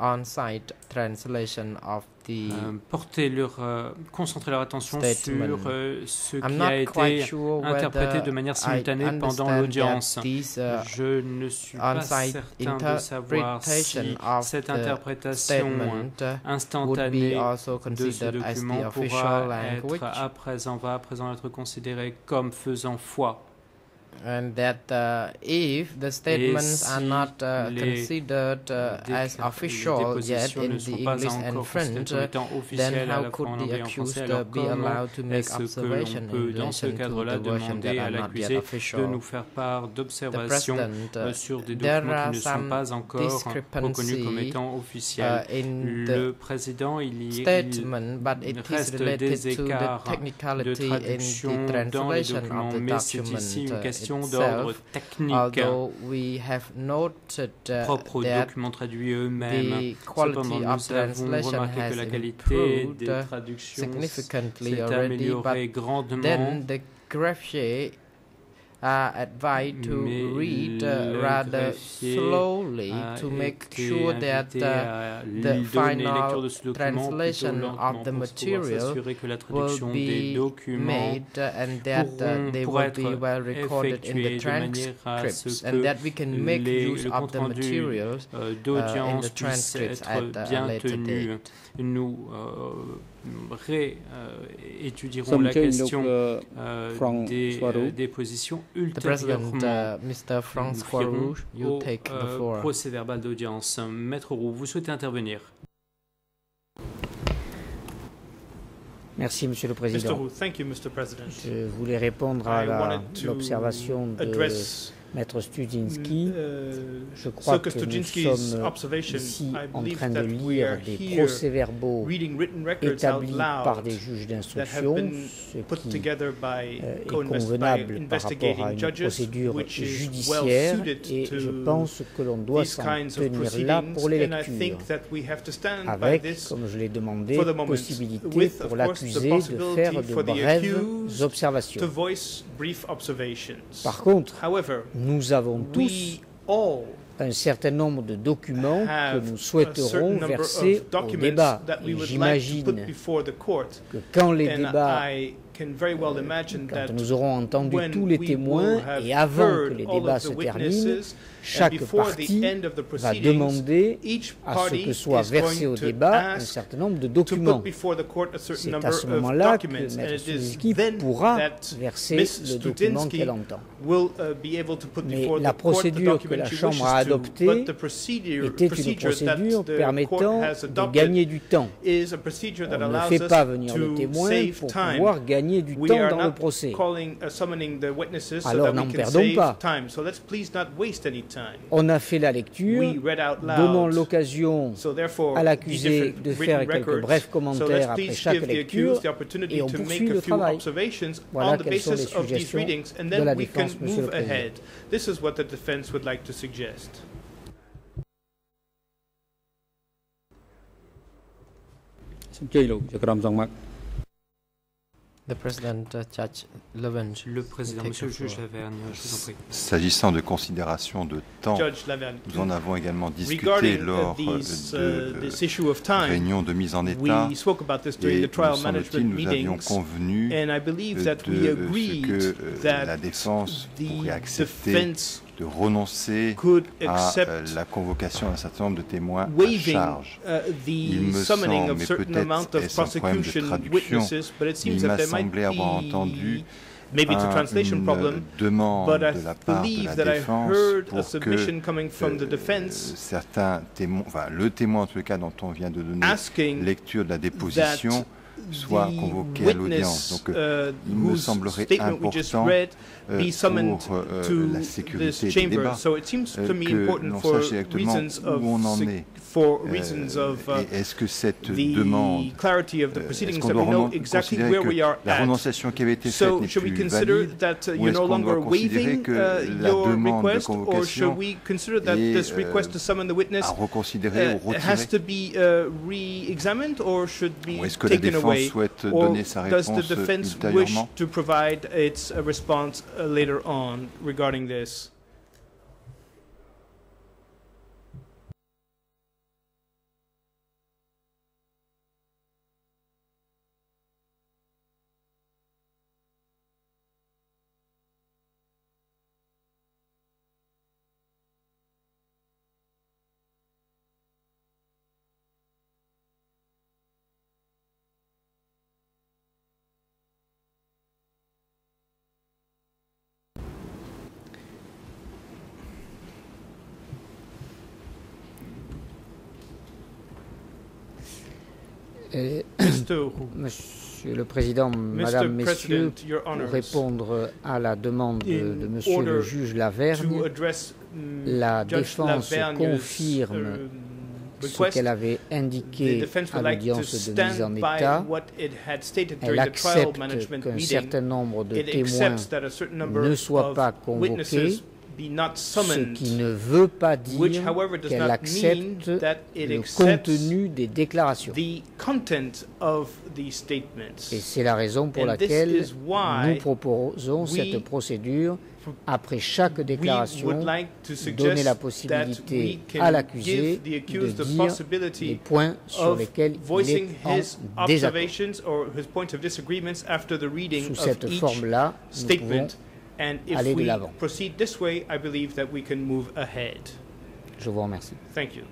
[SPEAKER 5] on-site translation of the
[SPEAKER 8] euh, porter leur, euh, concentrer leur attention
[SPEAKER 5] statement.
[SPEAKER 8] sur euh, ce
[SPEAKER 5] I'm
[SPEAKER 8] qui a été
[SPEAKER 5] sure
[SPEAKER 8] interprété de manière simultanée pendant l'audience.
[SPEAKER 5] uh,
[SPEAKER 8] Je ne suis pas certain de savoir si cette interprétation instantanée de ce document pourra être à présent, va à présent être considéré comme faisant foi
[SPEAKER 5] and that uh, if the statements
[SPEAKER 8] si are
[SPEAKER 5] not uh, considered uh, as official yet in the English and French, then how could the accused uh, be allowed to make
[SPEAKER 8] observations
[SPEAKER 5] in relation to the version that are not yet official? The President, uh,
[SPEAKER 8] sur des
[SPEAKER 5] there are some
[SPEAKER 8] discrepancies
[SPEAKER 5] uh, in the but it is related to technicality in translation.
[SPEAKER 8] Question d'ordre
[SPEAKER 5] itself.
[SPEAKER 8] technique
[SPEAKER 5] Although we have noted uh,
[SPEAKER 8] propre aux
[SPEAKER 5] that
[SPEAKER 8] documents traduits eux-mêmes.
[SPEAKER 5] the quality
[SPEAKER 8] Cependant,
[SPEAKER 5] of
[SPEAKER 8] nous avons
[SPEAKER 5] translation
[SPEAKER 8] remarqué
[SPEAKER 5] has
[SPEAKER 8] que la qualité
[SPEAKER 5] improved
[SPEAKER 8] des
[SPEAKER 5] uh,
[SPEAKER 8] traductions
[SPEAKER 5] significantly
[SPEAKER 8] s'est
[SPEAKER 5] already,
[SPEAKER 8] améliorée
[SPEAKER 5] but
[SPEAKER 8] grandement.
[SPEAKER 5] Then the greffier are advised to read uh, rather slowly to make sure that uh, the final
[SPEAKER 8] lecture de ce document
[SPEAKER 5] translation of the material
[SPEAKER 8] s'assurer que la
[SPEAKER 5] will be made uh, and that uh, they will be well recorded in the
[SPEAKER 8] de manière à
[SPEAKER 5] transcripts and that we can make use of the materials
[SPEAKER 8] euh,
[SPEAKER 5] uh, in the transcripts at a later date.
[SPEAKER 8] Nous euh, réétudierons
[SPEAKER 4] Somme
[SPEAKER 8] la
[SPEAKER 4] chưnh,
[SPEAKER 8] question
[SPEAKER 4] donc, euh,
[SPEAKER 8] euh,
[SPEAKER 4] Franck
[SPEAKER 8] des,
[SPEAKER 4] Soirou.
[SPEAKER 8] euh, des positions
[SPEAKER 5] The President,
[SPEAKER 8] ultérieurement.
[SPEAKER 5] uh, Mr. Franck
[SPEAKER 8] Nous firons
[SPEAKER 5] Rouge, you
[SPEAKER 8] au
[SPEAKER 5] take the
[SPEAKER 8] euh,
[SPEAKER 5] floor.
[SPEAKER 8] procès verbal d'audience. Maître Roux, vous souhaitez intervenir
[SPEAKER 6] Merci, Monsieur le
[SPEAKER 7] Mr.
[SPEAKER 6] Président.
[SPEAKER 7] Wu, thank you, Mr. President.
[SPEAKER 6] Je voulais répondre à
[SPEAKER 7] I
[SPEAKER 6] la-
[SPEAKER 7] wanted to
[SPEAKER 6] l'observation de
[SPEAKER 7] address
[SPEAKER 6] Maître Studzinsky,
[SPEAKER 7] Uh,
[SPEAKER 6] je crois que nous
[SPEAKER 7] Studzinsky's
[SPEAKER 6] sommes
[SPEAKER 7] observation,
[SPEAKER 6] ici
[SPEAKER 7] I
[SPEAKER 6] en
[SPEAKER 7] believe
[SPEAKER 6] train de
[SPEAKER 7] that we
[SPEAKER 6] lire
[SPEAKER 7] are
[SPEAKER 6] des
[SPEAKER 7] here
[SPEAKER 6] procès-verbaux
[SPEAKER 7] reading written records out
[SPEAKER 6] établis par
[SPEAKER 7] loud
[SPEAKER 6] des juges
[SPEAKER 7] that have
[SPEAKER 6] d'instruction,
[SPEAKER 7] been
[SPEAKER 6] ce
[SPEAKER 7] put
[SPEAKER 6] qui
[SPEAKER 7] together by
[SPEAKER 6] euh, est
[SPEAKER 7] co-invest- by
[SPEAKER 6] convenable par rapport à
[SPEAKER 7] investigating
[SPEAKER 6] une
[SPEAKER 7] judges,
[SPEAKER 6] procédure
[SPEAKER 7] which is well
[SPEAKER 6] judiciaire
[SPEAKER 7] suited
[SPEAKER 6] et je
[SPEAKER 7] to
[SPEAKER 6] pense que l'on doit
[SPEAKER 7] these
[SPEAKER 6] s'en
[SPEAKER 7] kinds of
[SPEAKER 6] tenir là
[SPEAKER 7] proceedings,
[SPEAKER 6] pour les
[SPEAKER 7] and I
[SPEAKER 6] lectures,
[SPEAKER 7] think that we have to stand by
[SPEAKER 6] avec,
[SPEAKER 7] this
[SPEAKER 6] comme je l'ai demandé,
[SPEAKER 7] for the moment,
[SPEAKER 6] possibilité
[SPEAKER 7] with,
[SPEAKER 6] pour
[SPEAKER 7] of course, the
[SPEAKER 6] l'accusé de
[SPEAKER 7] possibility
[SPEAKER 6] faire de
[SPEAKER 7] for the
[SPEAKER 6] brèves
[SPEAKER 7] accused to
[SPEAKER 6] observations.
[SPEAKER 7] voice brief observations.
[SPEAKER 6] Par contre,
[SPEAKER 7] However,
[SPEAKER 6] nous avons tous
[SPEAKER 7] we all
[SPEAKER 6] un certain nombre de documents que
[SPEAKER 7] have
[SPEAKER 6] nous
[SPEAKER 7] a certain
[SPEAKER 6] souhaiterons
[SPEAKER 7] number
[SPEAKER 6] verser
[SPEAKER 7] of
[SPEAKER 6] au
[SPEAKER 7] documents
[SPEAKER 6] débat.
[SPEAKER 7] that we
[SPEAKER 6] Et
[SPEAKER 7] would like to
[SPEAKER 6] j'imagine
[SPEAKER 7] put before the court.
[SPEAKER 6] que quand les
[SPEAKER 7] And
[SPEAKER 6] débats,
[SPEAKER 7] I can very well imagine
[SPEAKER 6] quand
[SPEAKER 7] that
[SPEAKER 6] nous aurons entendu
[SPEAKER 7] when
[SPEAKER 6] tous les
[SPEAKER 7] we
[SPEAKER 6] témoins
[SPEAKER 7] will have
[SPEAKER 6] et avant que
[SPEAKER 7] heard
[SPEAKER 6] les
[SPEAKER 7] all
[SPEAKER 6] débats
[SPEAKER 7] of the
[SPEAKER 6] se terminent,
[SPEAKER 7] witnesses,
[SPEAKER 6] chaque partie va demander à ce que soit versé au débat un certain nombre de documents. C'est à ce moment-là que Mme
[SPEAKER 7] Suzuki
[SPEAKER 6] pourra verser le document qu'elle entend. Mais la procédure que la Chambre a adoptée était une procédure permettant de gagner du temps. On ne fait pas venir le témoin pour pouvoir gagner du temps dans le procès. Alors n'en perdons pas. On a fait la lecture,
[SPEAKER 7] donnant
[SPEAKER 6] l'occasion à l'accusé de faire quelques brefs commentaires après chaque lecture et on poursuit le travail. Voilà quelles sont les suggestions de la défense, Monsieur le Président.
[SPEAKER 7] xin chơi The
[SPEAKER 5] President, uh, Judge Lavergne.
[SPEAKER 8] Le président,
[SPEAKER 5] Take
[SPEAKER 8] monsieur le
[SPEAKER 5] the
[SPEAKER 8] juge
[SPEAKER 5] floor.
[SPEAKER 8] Lavergne, je vous en prie.
[SPEAKER 10] S'agissant de considération de temps,
[SPEAKER 7] Judge Lavergne,
[SPEAKER 10] nous en avons également discuté
[SPEAKER 7] regarding uh,
[SPEAKER 10] lors
[SPEAKER 7] these,
[SPEAKER 10] de
[SPEAKER 7] uh, this issue of time,
[SPEAKER 10] réunion de mise en état
[SPEAKER 7] we spoke about this during
[SPEAKER 10] et
[SPEAKER 7] the trial
[SPEAKER 10] me semble-t-il,
[SPEAKER 7] management
[SPEAKER 10] nous avions
[SPEAKER 7] meetings,
[SPEAKER 10] convenu
[SPEAKER 7] and I believe
[SPEAKER 10] de
[SPEAKER 7] that we
[SPEAKER 10] ce
[SPEAKER 7] agreed
[SPEAKER 10] que euh,
[SPEAKER 7] that
[SPEAKER 10] la défense pourrait
[SPEAKER 7] the
[SPEAKER 10] accepter
[SPEAKER 7] defense
[SPEAKER 10] de renoncer à euh, la convocation d'un certain nombre de témoins à charge.
[SPEAKER 7] uh,
[SPEAKER 10] Il
[SPEAKER 7] the
[SPEAKER 10] me
[SPEAKER 7] summoning
[SPEAKER 10] semble,
[SPEAKER 7] of
[SPEAKER 10] mais
[SPEAKER 7] certain
[SPEAKER 10] peut-être
[SPEAKER 7] amount of
[SPEAKER 10] est-ce un problème de
[SPEAKER 7] prosecution
[SPEAKER 10] traduction, il m'a semblé avoir entendu
[SPEAKER 7] maybe it's a translation problem,
[SPEAKER 10] demande
[SPEAKER 7] but I
[SPEAKER 10] de la part de
[SPEAKER 7] believe
[SPEAKER 10] la
[SPEAKER 7] that I
[SPEAKER 10] défense
[SPEAKER 7] heard a submission coming from the
[SPEAKER 10] euh,
[SPEAKER 7] defense
[SPEAKER 10] certains témoins, enfin le témoin en tout cas dont on vient de donner lecture de la déposition soit convoqué à l'audience. Donc, euh, il me semblerait important euh, pour euh, la sécurité des débats que l'on sache exactement où on en est.
[SPEAKER 7] for
[SPEAKER 10] Euh,
[SPEAKER 7] reasons of uh,
[SPEAKER 10] que cette
[SPEAKER 7] the
[SPEAKER 10] demande
[SPEAKER 7] clarity of the
[SPEAKER 10] euh,
[SPEAKER 7] proceedings that we know exactly where we are at.
[SPEAKER 10] qui avait été
[SPEAKER 7] So should we consider that uh, you're no longer waiving uh, your request, or should we consider that this
[SPEAKER 10] euh,
[SPEAKER 7] request to summon the witness uh, has to be uh, re-examined or should be
[SPEAKER 10] Ou est-ce que la
[SPEAKER 7] taken away? Or does the defense wish to provide its uh, response uh, later on regarding this?
[SPEAKER 6] Euh,
[SPEAKER 7] Mr. Hu,
[SPEAKER 6] Monsieur le Président, Madame,
[SPEAKER 7] Mr.
[SPEAKER 6] Messieurs,
[SPEAKER 7] President, Your
[SPEAKER 6] pour
[SPEAKER 7] Honors,
[SPEAKER 6] répondre à la demande de,
[SPEAKER 7] In
[SPEAKER 6] de Monsieur le
[SPEAKER 7] order
[SPEAKER 6] juge
[SPEAKER 7] to
[SPEAKER 6] Lavergne,
[SPEAKER 7] address mm,
[SPEAKER 6] la
[SPEAKER 7] Judge
[SPEAKER 6] défense
[SPEAKER 7] Lavergne's,
[SPEAKER 6] confirme
[SPEAKER 7] um,
[SPEAKER 6] ce
[SPEAKER 7] request.
[SPEAKER 6] qu'elle avait
[SPEAKER 7] The
[SPEAKER 6] indiqué
[SPEAKER 7] defense
[SPEAKER 6] à
[SPEAKER 7] would like to
[SPEAKER 6] l'audience de mise en
[SPEAKER 7] stand by
[SPEAKER 6] état.
[SPEAKER 7] what it had stated
[SPEAKER 6] Elle
[SPEAKER 7] during the trial
[SPEAKER 6] accepte
[SPEAKER 7] management
[SPEAKER 6] qu'un
[SPEAKER 7] meeting.
[SPEAKER 6] certain nombre de
[SPEAKER 7] It
[SPEAKER 6] témoins,
[SPEAKER 7] accepts that a certain number
[SPEAKER 6] ne soient
[SPEAKER 7] of
[SPEAKER 6] pas convoqués,
[SPEAKER 7] witnesses be not
[SPEAKER 6] ce
[SPEAKER 7] summoned,
[SPEAKER 6] qui ne veut pas
[SPEAKER 7] which,
[SPEAKER 6] dire
[SPEAKER 7] however, does
[SPEAKER 6] qu'elle
[SPEAKER 7] not mean
[SPEAKER 6] accepte
[SPEAKER 7] that it
[SPEAKER 6] le
[SPEAKER 7] accepts
[SPEAKER 6] contenu des déclarations.
[SPEAKER 7] the content of these statements.
[SPEAKER 6] Et c'est la raison pour
[SPEAKER 7] And this
[SPEAKER 6] laquelle
[SPEAKER 7] is why
[SPEAKER 6] nous proposons
[SPEAKER 7] we-
[SPEAKER 6] cette procédure après chaque
[SPEAKER 7] We
[SPEAKER 6] déclaration,
[SPEAKER 7] would like to
[SPEAKER 6] donner la
[SPEAKER 7] suggest that
[SPEAKER 6] possibilité
[SPEAKER 7] we
[SPEAKER 6] à
[SPEAKER 7] can
[SPEAKER 6] l'accusé
[SPEAKER 7] give the
[SPEAKER 6] de
[SPEAKER 7] accused the
[SPEAKER 6] dire les
[SPEAKER 7] possibility
[SPEAKER 6] points sur
[SPEAKER 7] of
[SPEAKER 6] lesquels il
[SPEAKER 7] voicing
[SPEAKER 6] est en
[SPEAKER 7] his
[SPEAKER 6] désaccord.
[SPEAKER 7] observations or his points of disagreements after the reading
[SPEAKER 6] Sous
[SPEAKER 7] of
[SPEAKER 6] cette
[SPEAKER 7] each
[SPEAKER 6] forme-là, nous pouvons
[SPEAKER 7] statement. And if
[SPEAKER 6] aller de
[SPEAKER 7] we
[SPEAKER 6] l'avant.
[SPEAKER 7] proceed this way, I believe that we can move ahead.
[SPEAKER 6] Je vous remercie.
[SPEAKER 7] Thank you.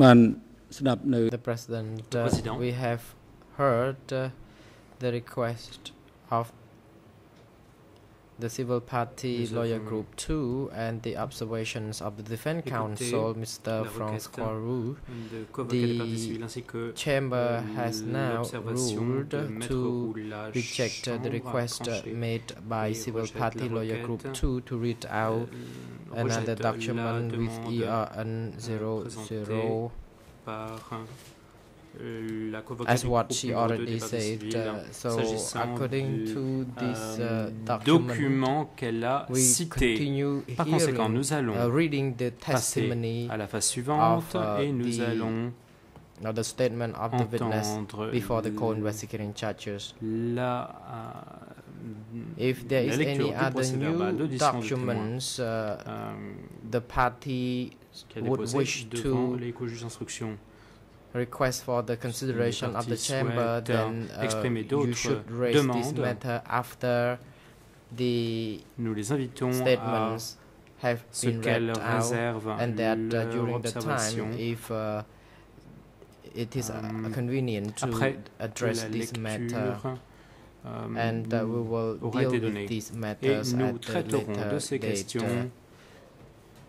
[SPEAKER 5] The President, uh, we have heard uh, the request of the civil party lawyer
[SPEAKER 8] avons
[SPEAKER 5] group 2 and the observations of the defense counsel, Mr.
[SPEAKER 8] la
[SPEAKER 5] Franz
[SPEAKER 8] requête
[SPEAKER 5] Quaru.
[SPEAKER 8] de convoquer les parties
[SPEAKER 5] The
[SPEAKER 8] civiles ainsi que
[SPEAKER 5] chamber
[SPEAKER 8] euh,
[SPEAKER 5] has now ruled to reject the request made by civil party lawyer group 2 to read out
[SPEAKER 8] euh,
[SPEAKER 5] another document with
[SPEAKER 8] euh,
[SPEAKER 5] ERN
[SPEAKER 8] présentée
[SPEAKER 5] 00 as
[SPEAKER 8] du
[SPEAKER 5] what
[SPEAKER 8] groupe
[SPEAKER 5] she
[SPEAKER 8] numéro deux
[SPEAKER 5] already
[SPEAKER 8] des parties
[SPEAKER 5] said.
[SPEAKER 8] civiles,
[SPEAKER 5] Uh, so,
[SPEAKER 8] s'agissant
[SPEAKER 5] according
[SPEAKER 8] du,
[SPEAKER 5] to this
[SPEAKER 8] euh,
[SPEAKER 5] uh, document,
[SPEAKER 8] document qu'elle a
[SPEAKER 5] we
[SPEAKER 8] cité.
[SPEAKER 5] continue
[SPEAKER 8] Par conséquent,
[SPEAKER 5] hearing,
[SPEAKER 8] nous allons
[SPEAKER 5] uh, reading the
[SPEAKER 8] passer
[SPEAKER 5] testimony
[SPEAKER 8] à la phase suivante
[SPEAKER 5] of, uh,
[SPEAKER 8] et nous
[SPEAKER 5] the
[SPEAKER 8] allons
[SPEAKER 5] of the statement of the witness
[SPEAKER 8] entendre
[SPEAKER 5] before the
[SPEAKER 8] l-
[SPEAKER 5] co-investigating judges.
[SPEAKER 8] la, euh,
[SPEAKER 5] If there
[SPEAKER 8] la
[SPEAKER 5] is
[SPEAKER 8] lecture
[SPEAKER 5] any
[SPEAKER 8] du
[SPEAKER 5] other
[SPEAKER 8] procès-verbal
[SPEAKER 5] new
[SPEAKER 8] d'audition du témoin,
[SPEAKER 5] documents uh,
[SPEAKER 8] euh,
[SPEAKER 5] the party
[SPEAKER 8] qui a
[SPEAKER 5] would
[SPEAKER 8] déposé
[SPEAKER 5] wish
[SPEAKER 8] devant
[SPEAKER 5] to
[SPEAKER 8] les co-juges d'instruction.
[SPEAKER 5] Request for the consideration of the chamber,
[SPEAKER 8] souhaitent
[SPEAKER 5] then uh, you should raise this matter after the
[SPEAKER 8] Nous les
[SPEAKER 5] statements have been read out and that uh, during the time if uh, it is uh,
[SPEAKER 8] Euh,
[SPEAKER 5] convenient to address this matter.
[SPEAKER 8] euh,
[SPEAKER 5] and uh, we will deal with these matters at a later date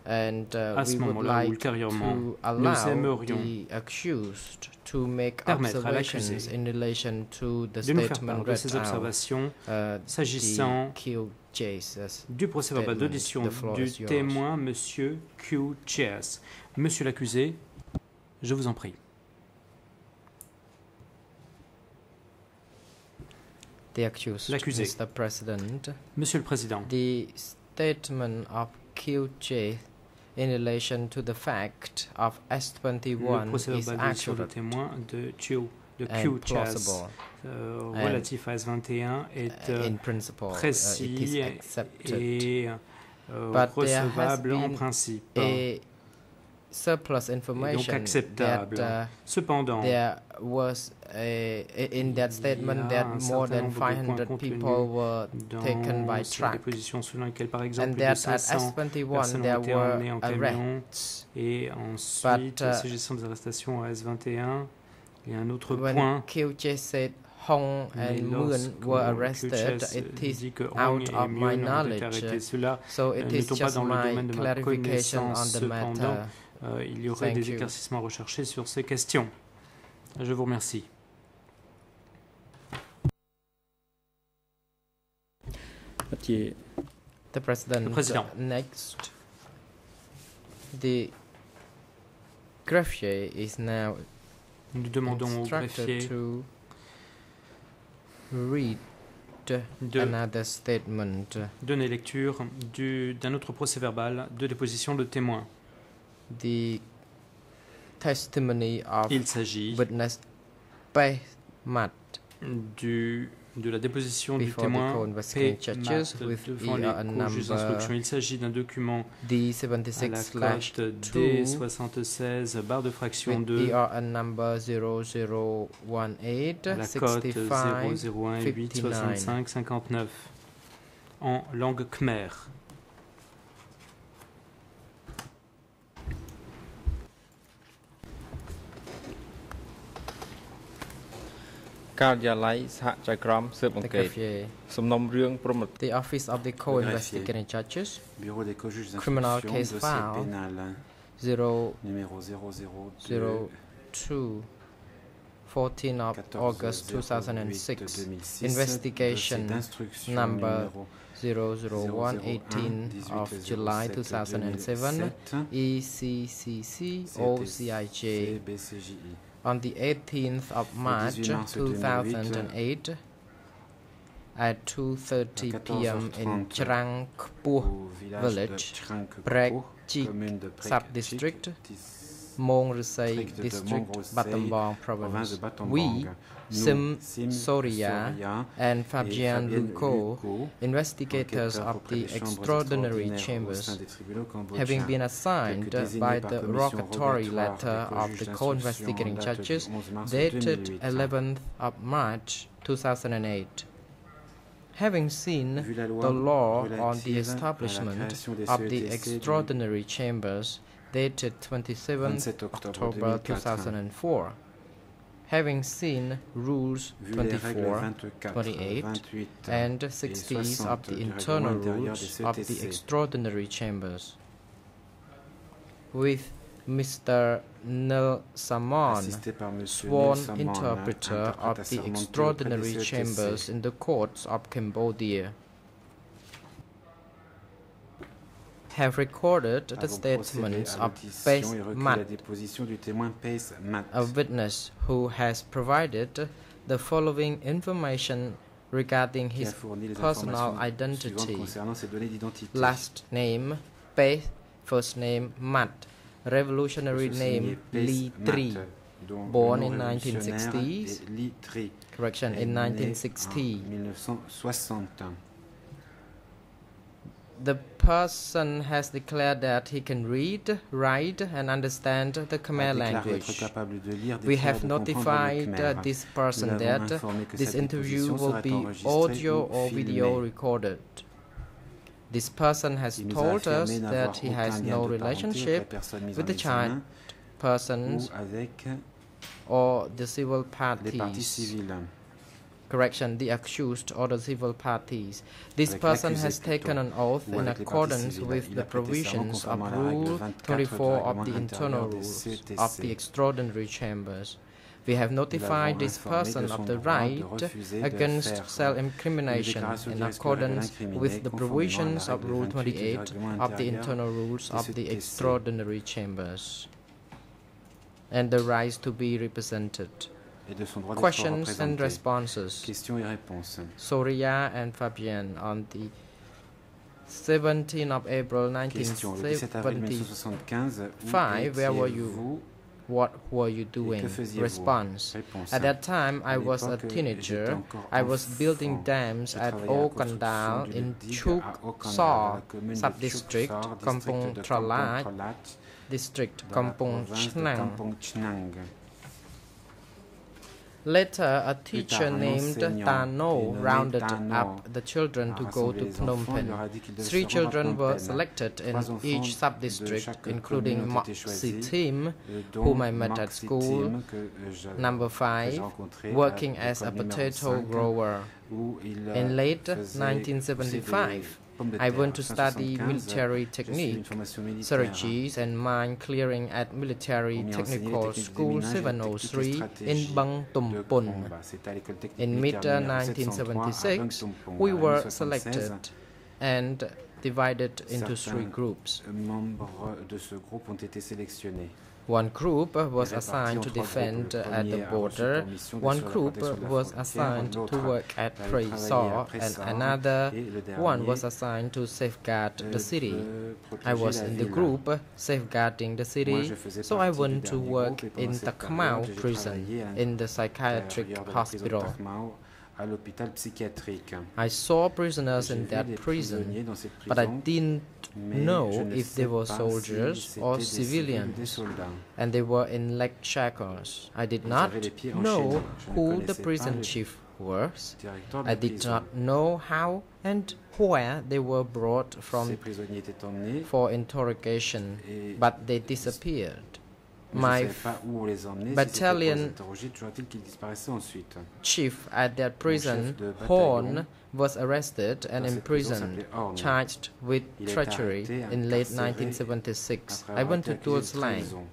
[SPEAKER 5] and uh,
[SPEAKER 8] à ce
[SPEAKER 5] we would
[SPEAKER 8] moment-là ou
[SPEAKER 5] like
[SPEAKER 8] ultérieurement.
[SPEAKER 5] to allow
[SPEAKER 8] aimerions
[SPEAKER 5] the accused to make
[SPEAKER 8] permettre à
[SPEAKER 5] observations
[SPEAKER 8] l'accusé
[SPEAKER 5] in relation to the
[SPEAKER 8] de nous faire
[SPEAKER 5] statement
[SPEAKER 8] part de
[SPEAKER 5] read
[SPEAKER 8] ces
[SPEAKER 5] out
[SPEAKER 8] observations
[SPEAKER 5] uh,
[SPEAKER 8] s'agissant
[SPEAKER 5] the Q cases.
[SPEAKER 8] du procès-verbal
[SPEAKER 5] statement.
[SPEAKER 8] d'audition
[SPEAKER 5] The floor
[SPEAKER 8] du
[SPEAKER 5] is yours.
[SPEAKER 8] témoin, Monsieur Q. Chess. Monsieur l'accusé, je vous en prie.
[SPEAKER 5] The accused,
[SPEAKER 8] L'accusé.
[SPEAKER 5] Mr. President.
[SPEAKER 8] Monsieur le Président,
[SPEAKER 5] The statement of QJ in relation to the fact of
[SPEAKER 8] le
[SPEAKER 5] S21 is accurate
[SPEAKER 8] témoin de Q, de Q.
[SPEAKER 5] and
[SPEAKER 8] Chess
[SPEAKER 5] plausible
[SPEAKER 8] euh,
[SPEAKER 5] and,
[SPEAKER 8] relatif à S21 est
[SPEAKER 5] uh,
[SPEAKER 8] euh,
[SPEAKER 5] in principle. Uh, it
[SPEAKER 8] précis
[SPEAKER 5] is accepted.
[SPEAKER 8] et euh,
[SPEAKER 5] But
[SPEAKER 8] recevable en principe.
[SPEAKER 5] Surplus information
[SPEAKER 8] acceptable.
[SPEAKER 5] that uh,
[SPEAKER 8] Cependant,
[SPEAKER 5] there was a, i- in that statement
[SPEAKER 8] Il y a
[SPEAKER 5] that
[SPEAKER 8] un
[SPEAKER 5] more
[SPEAKER 8] certain
[SPEAKER 5] than
[SPEAKER 8] nombre de points
[SPEAKER 5] 500
[SPEAKER 8] contenus
[SPEAKER 5] people were
[SPEAKER 8] dans
[SPEAKER 5] taken by
[SPEAKER 8] ces
[SPEAKER 5] truck.
[SPEAKER 8] dépositions selon lesquelles, par exemple,
[SPEAKER 5] and
[SPEAKER 8] plus de
[SPEAKER 5] that at
[SPEAKER 8] 500
[SPEAKER 5] S21
[SPEAKER 8] personnes
[SPEAKER 5] there
[SPEAKER 8] ont été
[SPEAKER 5] were
[SPEAKER 8] emmenées en camion.
[SPEAKER 5] arrests.
[SPEAKER 8] Et ensuite,
[SPEAKER 5] uh,
[SPEAKER 8] s'agissant des arrestations à S21, il y a un autre
[SPEAKER 5] When
[SPEAKER 8] point.
[SPEAKER 5] QJ said Hong
[SPEAKER 8] Mais
[SPEAKER 5] and Moon
[SPEAKER 8] lorsque
[SPEAKER 5] were arrested,
[SPEAKER 8] Kuchess
[SPEAKER 5] it is
[SPEAKER 8] dit que
[SPEAKER 5] out
[SPEAKER 8] Hong et
[SPEAKER 5] of my
[SPEAKER 8] Myun ont été
[SPEAKER 5] knowledge.
[SPEAKER 8] arrêtés, cela
[SPEAKER 5] So
[SPEAKER 8] euh,
[SPEAKER 5] it
[SPEAKER 8] ne
[SPEAKER 5] is
[SPEAKER 8] tombe pas
[SPEAKER 5] just
[SPEAKER 8] dans le
[SPEAKER 5] my
[SPEAKER 8] domaine de ma
[SPEAKER 5] clarification on
[SPEAKER 8] connaissance.
[SPEAKER 5] the
[SPEAKER 8] Cependant,
[SPEAKER 5] matter.
[SPEAKER 8] Euh, il y aurait
[SPEAKER 5] Thank
[SPEAKER 8] des
[SPEAKER 5] you.
[SPEAKER 8] éclaircissements recherchés sur ces questions. Je vous remercie.
[SPEAKER 5] The President.
[SPEAKER 8] Le Président.
[SPEAKER 5] Next, the greffier is now
[SPEAKER 8] Nous demandons au
[SPEAKER 5] instructed
[SPEAKER 8] greffier
[SPEAKER 5] to read
[SPEAKER 8] de
[SPEAKER 5] another statement.
[SPEAKER 8] donner lecture du- d'un autre procès-verbal de déposition de témoins.
[SPEAKER 5] The testimony of
[SPEAKER 8] Il s'agit
[SPEAKER 5] witness Mat
[SPEAKER 8] du, de la déposition du témoin P.
[SPEAKER 5] judges
[SPEAKER 8] devant les d'instruction. Il s'agit d'un document à la
[SPEAKER 5] D76
[SPEAKER 8] cote
[SPEAKER 5] 2
[SPEAKER 8] D76, barre de fraction
[SPEAKER 5] with
[SPEAKER 8] 2,
[SPEAKER 5] ERN number 0018
[SPEAKER 8] à la cote
[SPEAKER 5] 65
[SPEAKER 8] 001 8 65 59 en langue khmer.
[SPEAKER 5] The greffier.
[SPEAKER 11] សំណុំរឿងព្រម
[SPEAKER 5] The Office of the Co-Investigating Judges,
[SPEAKER 3] Bureau des co-juges
[SPEAKER 5] Criminal
[SPEAKER 3] d'instruction,
[SPEAKER 5] case
[SPEAKER 3] dossier
[SPEAKER 5] file.
[SPEAKER 3] pénal
[SPEAKER 5] 0
[SPEAKER 3] numéro 002
[SPEAKER 5] 02 14 of
[SPEAKER 3] 14
[SPEAKER 5] August
[SPEAKER 3] 08
[SPEAKER 5] 2006,
[SPEAKER 3] 2006,
[SPEAKER 5] investigation
[SPEAKER 3] dossier d'instruction
[SPEAKER 5] number
[SPEAKER 3] numéro
[SPEAKER 5] 00118
[SPEAKER 3] 18
[SPEAKER 5] of July 2007,
[SPEAKER 3] 2007,
[SPEAKER 5] ECCC OCIJ. on the 18th of March 2008, at 2:30 p.m. in
[SPEAKER 3] 14h30
[SPEAKER 5] Chirang Kpuh
[SPEAKER 3] au village
[SPEAKER 5] Prek Chik
[SPEAKER 3] commune de Prek
[SPEAKER 5] sub-district, Mong Rusei
[SPEAKER 3] district
[SPEAKER 5] Battambang
[SPEAKER 3] province
[SPEAKER 5] province.
[SPEAKER 3] de Battambang.
[SPEAKER 5] We, Sim Soria and
[SPEAKER 3] et
[SPEAKER 5] Fabian
[SPEAKER 3] Fabienne
[SPEAKER 5] Luko,
[SPEAKER 3] Luko,
[SPEAKER 5] investigators of the extraordinary chambers,
[SPEAKER 3] sein des tribunaux cambodgiens,
[SPEAKER 5] having been assigned by the rogatory letter of the co-investigating
[SPEAKER 3] en date du
[SPEAKER 5] judges dated 11th of March 2008. Having seen
[SPEAKER 3] Vu la loi
[SPEAKER 5] the law on the
[SPEAKER 3] relative à la
[SPEAKER 5] establishment of the extraordinary chambers dated 27
[SPEAKER 3] 27 octobre
[SPEAKER 5] October
[SPEAKER 3] 2004.
[SPEAKER 5] 2004. Having seen rules
[SPEAKER 3] Vu
[SPEAKER 5] 24,
[SPEAKER 3] 24,
[SPEAKER 5] 28,
[SPEAKER 3] 28
[SPEAKER 5] and
[SPEAKER 3] 60
[SPEAKER 5] of the internal rules of the extraordinary chambers. With Mr. Nel Samon,
[SPEAKER 3] assisté par Monsieur
[SPEAKER 5] sworn interpreter of the
[SPEAKER 3] assermenté auprès des
[SPEAKER 5] extraordinary chambers in the courts of Cambodia, have recorded the statements of Pace Mat,
[SPEAKER 3] la déposition du témoin Pace Matt,
[SPEAKER 5] a witness who has provided the following information regarding his personal identity.
[SPEAKER 3] suivantes concernant ses données d'identité.
[SPEAKER 5] last name Pace, first name Mat, revolutionary name
[SPEAKER 3] signé Pace
[SPEAKER 5] Lee
[SPEAKER 3] Matt,
[SPEAKER 5] Tri, born in
[SPEAKER 3] révolutionnaire
[SPEAKER 5] 1960s,
[SPEAKER 3] est Lee Tri,
[SPEAKER 5] correction, in 1960.
[SPEAKER 3] En 1960.
[SPEAKER 5] The person has declared that he can read, write, and understand the Khmer language.
[SPEAKER 3] capable de lire,
[SPEAKER 5] We have
[SPEAKER 3] de comprendre le
[SPEAKER 5] notified uh, this person that this interview will be audio or video recorded. This person has
[SPEAKER 3] Il nous a
[SPEAKER 5] told us that he has no
[SPEAKER 3] de parenté avec la
[SPEAKER 5] relationship with the child persons or the civil
[SPEAKER 3] parties.
[SPEAKER 5] Correction, the accused or the civil parties. This person has taken an oath in
[SPEAKER 3] avec les parties
[SPEAKER 5] accordance with the
[SPEAKER 3] a prêté serment
[SPEAKER 5] provisions of
[SPEAKER 3] conformément à la règle
[SPEAKER 5] Rule
[SPEAKER 3] 24
[SPEAKER 5] of the internal rules of the extraordinary chambers. We have notified this person of the right against self-incrimination in
[SPEAKER 3] qui risquerait de
[SPEAKER 5] accordance with the
[SPEAKER 3] conformément à la
[SPEAKER 5] provisions of Rule
[SPEAKER 3] 28 du
[SPEAKER 5] 28
[SPEAKER 3] règlement
[SPEAKER 5] of the internal rules of the extraordinary chambers and the right to be represented.
[SPEAKER 3] Et de son droit
[SPEAKER 5] Questions and responses.
[SPEAKER 3] Questions et réponses.
[SPEAKER 5] Soria and Fabian on the 17th of April
[SPEAKER 3] Question. Le 17 avril
[SPEAKER 5] 1970.
[SPEAKER 3] 1975,
[SPEAKER 5] Five, where were you? What were you doing? Response. At that time, I was a teenager. I was building dams at Okandal in Chuk
[SPEAKER 3] à Okandal, dans
[SPEAKER 5] Sar
[SPEAKER 3] la commune de
[SPEAKER 5] sub-district,
[SPEAKER 3] Chuk Sar,
[SPEAKER 5] Kampong
[SPEAKER 3] district de
[SPEAKER 5] Tralach,
[SPEAKER 3] Kampong Tralach,
[SPEAKER 5] district Kampong
[SPEAKER 3] Chhnang.
[SPEAKER 5] Later, a teacher named Tano rounded up the children to go to Phnom
[SPEAKER 3] enfants, il leur a
[SPEAKER 5] Penh.
[SPEAKER 3] dit qu'ils devaient
[SPEAKER 5] Three
[SPEAKER 3] se rendre à
[SPEAKER 5] children were selected in each sub-district, including Mok
[SPEAKER 3] été
[SPEAKER 5] Si Tim,
[SPEAKER 3] euh,
[SPEAKER 5] whom I met at school,
[SPEAKER 3] euh,
[SPEAKER 5] number five, working as a potato grower.
[SPEAKER 3] il, euh,
[SPEAKER 5] In late 1975,
[SPEAKER 3] des pommes de
[SPEAKER 5] I went to study military
[SPEAKER 3] j'ai suivi une
[SPEAKER 5] technique, strategies, and mine clearing at Military
[SPEAKER 3] On m'y a enseigné les
[SPEAKER 5] Technical School
[SPEAKER 3] minage et les techniques et
[SPEAKER 5] 703 in Bang Tumpun.
[SPEAKER 3] combat. C'était à l'école technique
[SPEAKER 5] In mid
[SPEAKER 3] numéro 703 à
[SPEAKER 5] 1976, we were selected and divided into three groups.
[SPEAKER 3] Membres de ce groupe ont été sélectionnés.
[SPEAKER 5] One group was assigned to defend at the
[SPEAKER 3] premier a reçu
[SPEAKER 5] border, one group
[SPEAKER 3] protection de la
[SPEAKER 5] was assigned to work at
[SPEAKER 3] allait travailler à
[SPEAKER 5] Prey Sar,
[SPEAKER 3] and
[SPEAKER 5] another one was assigned to safeguard the city. I was in the group safeguarding the city, so I went to work
[SPEAKER 3] groupe et pendant
[SPEAKER 5] in
[SPEAKER 3] période, j'ai
[SPEAKER 5] prison in the psychiatric
[SPEAKER 3] l'intérieur de la
[SPEAKER 5] hospital.
[SPEAKER 3] À l'hôpital psychiatrique.
[SPEAKER 5] I saw prisoners in that prison,
[SPEAKER 3] prisonniers dans cette
[SPEAKER 5] but I didn't know if they were soldiers or
[SPEAKER 3] c'était des civils ou
[SPEAKER 5] civilians, and they were in leg shackles. I did not
[SPEAKER 3] avaient les pieds
[SPEAKER 5] know
[SPEAKER 3] enchaînés. Je ne
[SPEAKER 5] who the prison chief was. I did not know how and where they were brought from
[SPEAKER 3] prisonniers étaient emmenés,
[SPEAKER 5] for interrogation, but they disappeared. My
[SPEAKER 3] savais pas où on les emmenait.
[SPEAKER 5] battalion-
[SPEAKER 3] si c'était pour les interroger, toujours est-il qu'ils disparaissaient ensuite.
[SPEAKER 5] chief at that prison,
[SPEAKER 3] chef de bataillon
[SPEAKER 5] Horn, was arrested and
[SPEAKER 3] dans cette prison
[SPEAKER 5] imprisoned, charged with treachery in late 1976. I went to
[SPEAKER 3] accusé
[SPEAKER 5] Tuol
[SPEAKER 3] de
[SPEAKER 5] Sleng.
[SPEAKER 3] trahison.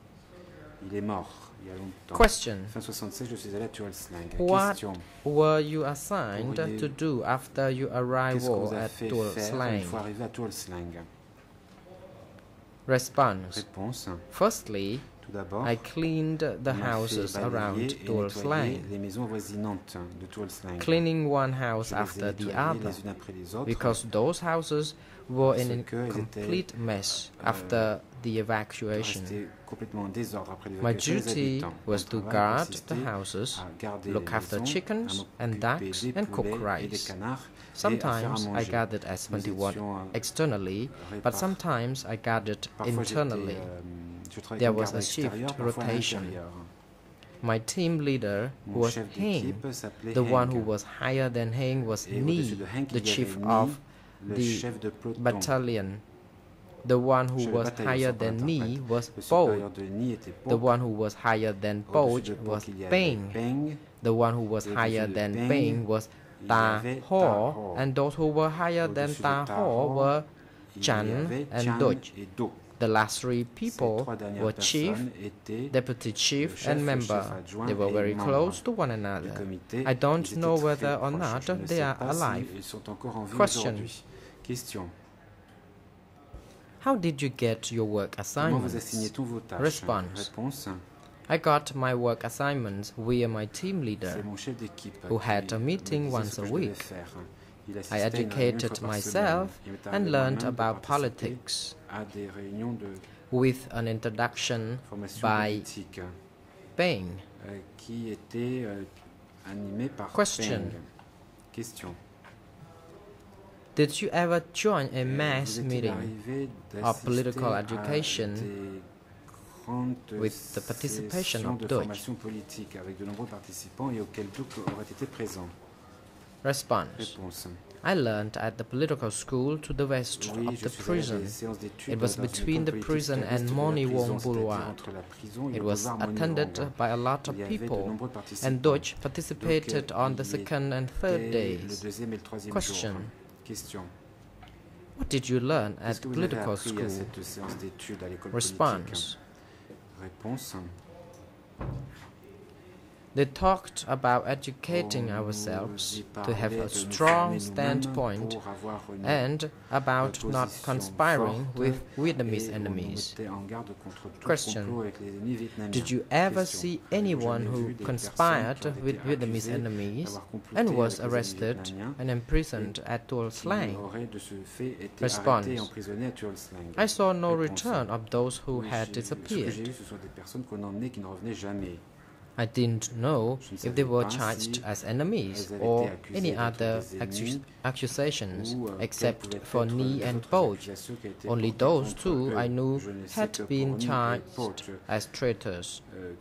[SPEAKER 3] Il est mort il y a longtemps.
[SPEAKER 5] Question
[SPEAKER 3] Fin 66, je suis allé à Tuol Sleng.
[SPEAKER 5] What were you assigned to do after your
[SPEAKER 3] Qu'est-ce
[SPEAKER 5] arrival at
[SPEAKER 3] fait
[SPEAKER 5] Tuol
[SPEAKER 3] faire
[SPEAKER 5] Sleng?
[SPEAKER 3] une fois arrivé à Tuol Sleng
[SPEAKER 5] Response Firstly, I cleaned the houses around
[SPEAKER 3] balayer et
[SPEAKER 5] Tuol
[SPEAKER 3] nettoyer
[SPEAKER 5] Sleng,
[SPEAKER 3] les maisons avoisinantes de Tuol Sleng.
[SPEAKER 5] cleaning one house
[SPEAKER 3] Je les ai
[SPEAKER 5] after the other.
[SPEAKER 3] les unes après les autres.
[SPEAKER 5] because those houses were in a
[SPEAKER 3] que elles étaient,
[SPEAKER 5] complete mess
[SPEAKER 3] euh,
[SPEAKER 5] after the evacuation.
[SPEAKER 3] Resté complètement en désordre après
[SPEAKER 5] My duty was to guard the houses, look after chickens and ducks, and cook
[SPEAKER 3] poulets et des
[SPEAKER 5] rice.
[SPEAKER 3] canards, et à faire à
[SPEAKER 5] Sometimes I
[SPEAKER 3] manger.
[SPEAKER 5] gathered as
[SPEAKER 3] Nous
[SPEAKER 5] 21
[SPEAKER 3] euh,
[SPEAKER 5] externally, but sometimes I
[SPEAKER 3] j'étais,
[SPEAKER 5] internally.
[SPEAKER 3] Euh,
[SPEAKER 5] There was a shift rotation. My team leader, was Heng, the one who was higher than Heng, was Ni,
[SPEAKER 3] au-dessus de Hank,
[SPEAKER 5] the chief of the
[SPEAKER 3] chef de peloton.
[SPEAKER 5] battalion. The one who was higher than me was
[SPEAKER 3] Le supérieur
[SPEAKER 5] Poch.
[SPEAKER 3] de Ni était
[SPEAKER 5] The one who was higher than
[SPEAKER 3] Au-dessus
[SPEAKER 5] Poch
[SPEAKER 3] de Poch,
[SPEAKER 5] was Peng. The one who was higher than
[SPEAKER 3] Peng,
[SPEAKER 5] was Ta Ho, and those who were higher than Ta Ho were Chan and
[SPEAKER 3] Chan Duch. Do.
[SPEAKER 5] The last three people were chief, deputy chief, and member. They were very close to one another. I don't know whether or not they are alive.
[SPEAKER 3] Ils sont encore en vie
[SPEAKER 5] Question.
[SPEAKER 3] Question.
[SPEAKER 5] How did you get your work assignments?
[SPEAKER 3] tous vos tâches
[SPEAKER 5] Response. I got my work assignments via my team leader.
[SPEAKER 3] C'est mon chef d'équipe
[SPEAKER 5] who had a meeting once a week. I
[SPEAKER 3] assistait à une réunion une
[SPEAKER 5] educated myself
[SPEAKER 3] semaine. Il m'est
[SPEAKER 5] and learned about politics
[SPEAKER 3] à des réunions de
[SPEAKER 5] with an introduction by Peng.
[SPEAKER 3] euh, euh, par
[SPEAKER 5] Question. Did you ever join a
[SPEAKER 3] Euh,
[SPEAKER 5] mass meeting of political education with the participation of
[SPEAKER 3] de Duch?
[SPEAKER 5] Response. I learned at the political school to the west of the
[SPEAKER 3] suis allé à
[SPEAKER 5] prison.
[SPEAKER 3] des séances d'études
[SPEAKER 5] It was between the prison
[SPEAKER 3] qui est à
[SPEAKER 5] and
[SPEAKER 3] l'est Monivong
[SPEAKER 5] Boulevard.
[SPEAKER 3] entre la prison et
[SPEAKER 5] It was attended by a lot of
[SPEAKER 3] y avait de
[SPEAKER 5] people, and.
[SPEAKER 3] Duch
[SPEAKER 5] participated on the second and third days.
[SPEAKER 3] Le deuxième et le troisième
[SPEAKER 5] Question. What did you learn at
[SPEAKER 3] Qu'est-ce que vous avez
[SPEAKER 5] political school?
[SPEAKER 3] cette séance d'études à l'école
[SPEAKER 5] Response. They talked about educating ourselves to have a strong standpoint and about not conspiring with Vietnamese enemies. Question. Did you ever see anyone who conspired with Vietnamese enemies and was arrested and imprisoned at Tuol
[SPEAKER 3] été
[SPEAKER 5] Response. I saw no return of those who had disappeared. I didn't know if they were charged as enemies or any other
[SPEAKER 3] des
[SPEAKER 5] accu-
[SPEAKER 3] ennemis
[SPEAKER 5] accusations
[SPEAKER 3] euh, quelles
[SPEAKER 5] except for Ni and
[SPEAKER 3] autres
[SPEAKER 5] Poch.
[SPEAKER 3] accusations qui étaient
[SPEAKER 5] Only those two. I knew
[SPEAKER 3] Je ne sais
[SPEAKER 5] had been charged as traitors.
[SPEAKER 3] euh,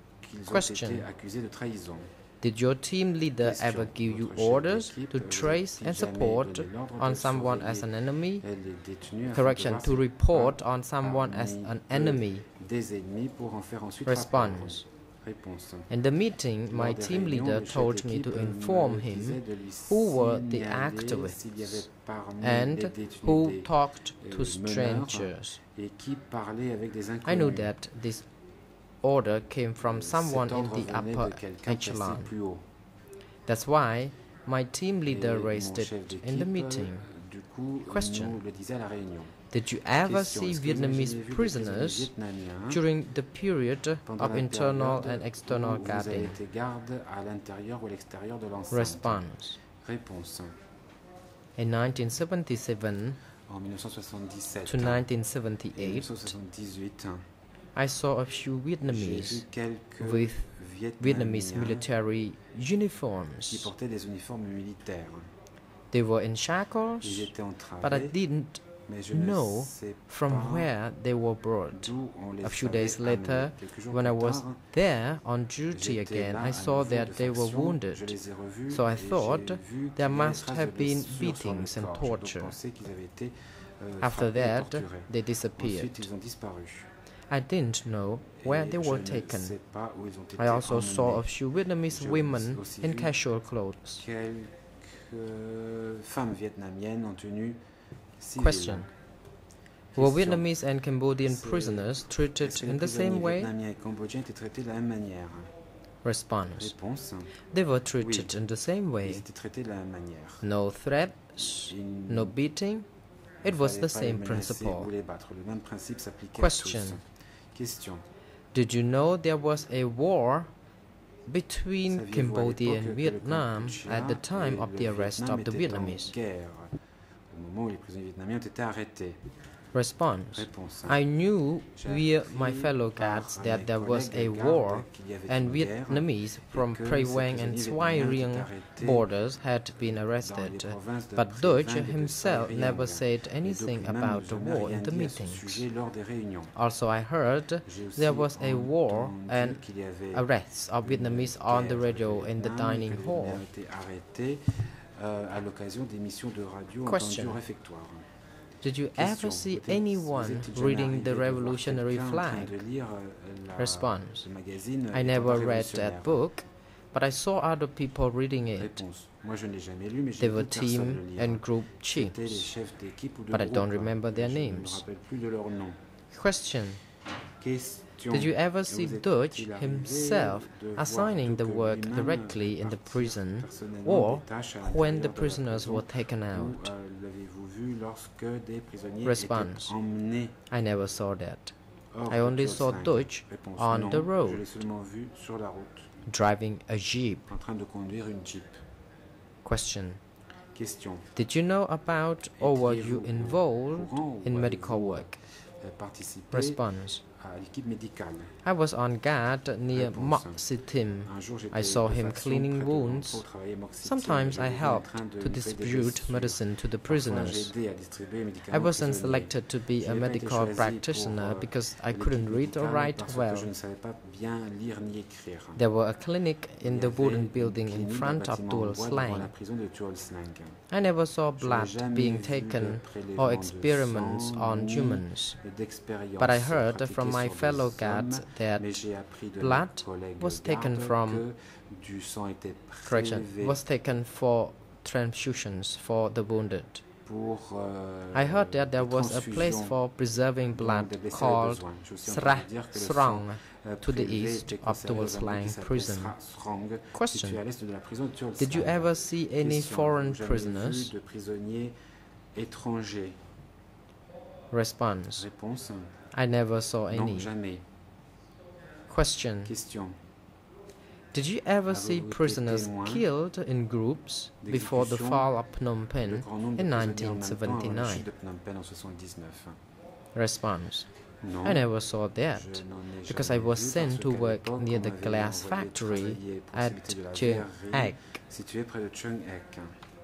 [SPEAKER 3] ont
[SPEAKER 5] Question.
[SPEAKER 3] été accusés de trahison.
[SPEAKER 5] Did your team leader ever give you orders to
[SPEAKER 3] euh,
[SPEAKER 5] trace and support
[SPEAKER 3] donné l'ordre de
[SPEAKER 5] on someone as an enemy?
[SPEAKER 3] les détenus afin de
[SPEAKER 5] Correction, to
[SPEAKER 3] s'il y a
[SPEAKER 5] report on someone as an enemy.
[SPEAKER 3] Des ennemis pour en faire ensuite rapport.
[SPEAKER 5] Response. In the meeting, my team leader told me to inform him who were the activists
[SPEAKER 3] s'il y avait parmi les
[SPEAKER 5] and who talked
[SPEAKER 3] euh,
[SPEAKER 5] to strangers.
[SPEAKER 3] et qui parlait avec des inconnus.
[SPEAKER 5] I knew that this order came from someone in the upper echelon. That's why my team leader raised it in the meeting. Question.
[SPEAKER 3] Nous le disait à la réunion.
[SPEAKER 5] Did you ever see
[SPEAKER 3] Est-ce que vous avez
[SPEAKER 5] Vietnamese
[SPEAKER 3] jamais vu des
[SPEAKER 5] prisoners during the period of internal and external
[SPEAKER 3] où vous avez
[SPEAKER 5] guarding?
[SPEAKER 3] été garde à l'intérieur ou à l'extérieur de l'enceinte
[SPEAKER 5] Response. In 1977 to 1978,
[SPEAKER 3] 1978,
[SPEAKER 5] I saw a few Vietnamese with Vietnamese military uniforms.
[SPEAKER 3] portaient des uniformes militaires.
[SPEAKER 5] They were in shackles, but I didn't
[SPEAKER 3] mais je ne
[SPEAKER 5] know from where they were brought.
[SPEAKER 3] d'où on les
[SPEAKER 5] A few days later, when I was there on duty again, I saw that they were wounded.
[SPEAKER 3] les ai revus
[SPEAKER 5] So I thought there
[SPEAKER 3] qu'il y avait
[SPEAKER 5] must have been
[SPEAKER 3] blessures sur le
[SPEAKER 5] beatings and
[SPEAKER 3] corps. J'ai donc
[SPEAKER 5] torture.
[SPEAKER 3] pensé qu'ils avaient été, euh,
[SPEAKER 5] After that, they disappeared.
[SPEAKER 3] Ensuite, ils ont disparu.
[SPEAKER 5] I didn't know where they were taken.
[SPEAKER 3] sais pas où ils ont été
[SPEAKER 5] I also saw a few Vietnamese women in casual clothes.
[SPEAKER 3] Femmes vietnamiennes en tenue civile.
[SPEAKER 5] Question. Were Vietnamese and Cambodian prisoners treated in the same way? Response. They were treated in the same way. No threats, no beating. It was the same principle. Question. Did you know there was a war between Cambodia and Vietnam at the time of the arrest of the Vietnamese?
[SPEAKER 3] Au moment où les prisonniers vietnamiens ont été arrêtés
[SPEAKER 5] Response. I knew via my fellow guards that there was a war
[SPEAKER 3] qu'il y avait
[SPEAKER 5] and Vietnamese from Prey
[SPEAKER 3] ces
[SPEAKER 5] and
[SPEAKER 3] vietnamiens
[SPEAKER 5] Rieng borders had been arrested.
[SPEAKER 3] les provinces de
[SPEAKER 5] But Duch
[SPEAKER 3] Vang et de
[SPEAKER 5] himself never said anything about the war in the
[SPEAKER 3] dit à ce
[SPEAKER 5] meetings.
[SPEAKER 3] sujet lors des réunions.
[SPEAKER 5] Also, I heard there was a war and
[SPEAKER 3] qu'il y avait
[SPEAKER 5] arrests of Vietnamese on the radio in the dining hall.
[SPEAKER 3] Vietnamiens ont été arrêtés à l'occasion de radio
[SPEAKER 5] Question.
[SPEAKER 3] réfectoire.
[SPEAKER 5] Did you ever see anyone reading the revolutionary
[SPEAKER 3] quelqu'un en train
[SPEAKER 5] flag?
[SPEAKER 3] euh,
[SPEAKER 5] Response. I never read that book, but I saw other people reading it.
[SPEAKER 3] Réponse. Moi, je ne l'ai jamais lu, mais
[SPEAKER 5] They were team and group chiefs. but I don't remember their names.
[SPEAKER 3] rappelle plus de leur nom.
[SPEAKER 5] Question. Did you ever see
[SPEAKER 3] Duch
[SPEAKER 5] himself assigning the work directly in the prison or
[SPEAKER 3] des tâches à
[SPEAKER 5] when the
[SPEAKER 3] l'intérieur de la
[SPEAKER 5] prisoners were taken out?
[SPEAKER 3] l'avez-vous vu lorsque des prisonniers
[SPEAKER 5] Response. I never saw that. I only saw
[SPEAKER 3] Duch
[SPEAKER 5] on the road.
[SPEAKER 3] l'ai seulement vu sur la route,
[SPEAKER 5] driving a jeep.
[SPEAKER 3] en train de conduire une jeep.
[SPEAKER 5] Question.
[SPEAKER 3] Question.
[SPEAKER 5] Did you know about or were you involved in medical work?
[SPEAKER 3] euh,
[SPEAKER 5] Response.
[SPEAKER 3] À l'équipe médicale
[SPEAKER 5] I was on guard near. Moxitim.
[SPEAKER 3] Un jour, j'étais
[SPEAKER 5] I saw him cleaning wounds.
[SPEAKER 3] l'entrée où travaillait Moxitim.
[SPEAKER 5] Sometimes I
[SPEAKER 3] l'ai vu en
[SPEAKER 5] helped to distribute medicine to the prisoners.
[SPEAKER 3] j'ai aidé à distribuer les
[SPEAKER 5] I wasn't selected to be a
[SPEAKER 3] n'ai pas été
[SPEAKER 5] medical practitioner
[SPEAKER 3] euh,
[SPEAKER 5] because I couldn't read or write well.
[SPEAKER 3] que je ne savais pas bien lire ni écrire.
[SPEAKER 5] There were a clinic in the wooden building in front of Tuol
[SPEAKER 3] bois devant la
[SPEAKER 5] Sleng.
[SPEAKER 3] prison de Tuol Sleng.
[SPEAKER 5] I never saw blood being taken or experiments on humans. But I heard
[SPEAKER 3] pratiquées
[SPEAKER 5] from my fellow guards
[SPEAKER 3] hommes,
[SPEAKER 5] that
[SPEAKER 3] mais j'ai appris de
[SPEAKER 5] blood was taken from-
[SPEAKER 3] que du sang était
[SPEAKER 5] correction was taken for transfusions for the wounded.
[SPEAKER 3] euh,
[SPEAKER 5] I heard that there was a place for preserving blood
[SPEAKER 3] des blessés avaient
[SPEAKER 5] called
[SPEAKER 3] besoin. Je suis en
[SPEAKER 5] Sra
[SPEAKER 3] train de dire que le
[SPEAKER 5] Srong
[SPEAKER 3] euh,
[SPEAKER 5] to the east of
[SPEAKER 3] conservé
[SPEAKER 5] Tuol
[SPEAKER 3] dans un endroit
[SPEAKER 5] Sleng
[SPEAKER 3] qui s'appelle
[SPEAKER 5] prison. Question.
[SPEAKER 3] situé à l'est de la prison de Tuol
[SPEAKER 5] Did you ever see any foreign prisoners?
[SPEAKER 3] vu de prisonniers étrangers
[SPEAKER 5] Response. I never saw
[SPEAKER 3] Non,
[SPEAKER 5] any.
[SPEAKER 3] jamais.
[SPEAKER 5] Question.
[SPEAKER 3] Question.
[SPEAKER 5] Did you ever see prisoners killed in groups before the fall of Phnom Penh
[SPEAKER 3] grand nombre de
[SPEAKER 5] in
[SPEAKER 3] prisonniers en même temps avant la
[SPEAKER 5] 1979?
[SPEAKER 3] chute de Phnom Penh en 79.
[SPEAKER 5] Response.
[SPEAKER 3] Non,
[SPEAKER 5] I never saw that
[SPEAKER 3] je n'en ai
[SPEAKER 5] because I was sent to work near the glass factory at
[SPEAKER 3] Choeung
[SPEAKER 5] Ek.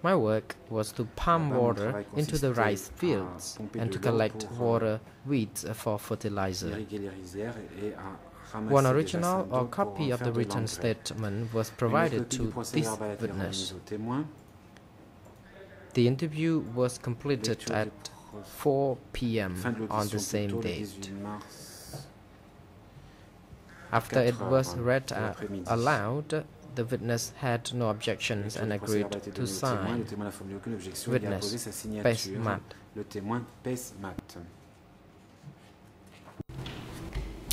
[SPEAKER 3] Située près de Choeung Ek.
[SPEAKER 5] My work was to pump water into the rice fields and to collect
[SPEAKER 3] euh,
[SPEAKER 5] water weeds for fertilizer.
[SPEAKER 3] irriguer les rizières et à ramasser
[SPEAKER 5] One original or copy of the written statement was provided to this
[SPEAKER 3] verbal a été remise
[SPEAKER 5] witness. The interview was completed at 4 p.m. on the same date. After it was read aloud, the witness had no objections
[SPEAKER 3] Lecture
[SPEAKER 5] and
[SPEAKER 3] du procès
[SPEAKER 5] agreed
[SPEAKER 3] verbal a été
[SPEAKER 5] to
[SPEAKER 3] donnée au témoin.
[SPEAKER 5] sign.
[SPEAKER 3] Le témoin n'a formulé aucune objection et a
[SPEAKER 5] Witness,
[SPEAKER 3] posé sa
[SPEAKER 5] Pes
[SPEAKER 3] signature.
[SPEAKER 5] Mat.
[SPEAKER 3] Le témoin pèse mat.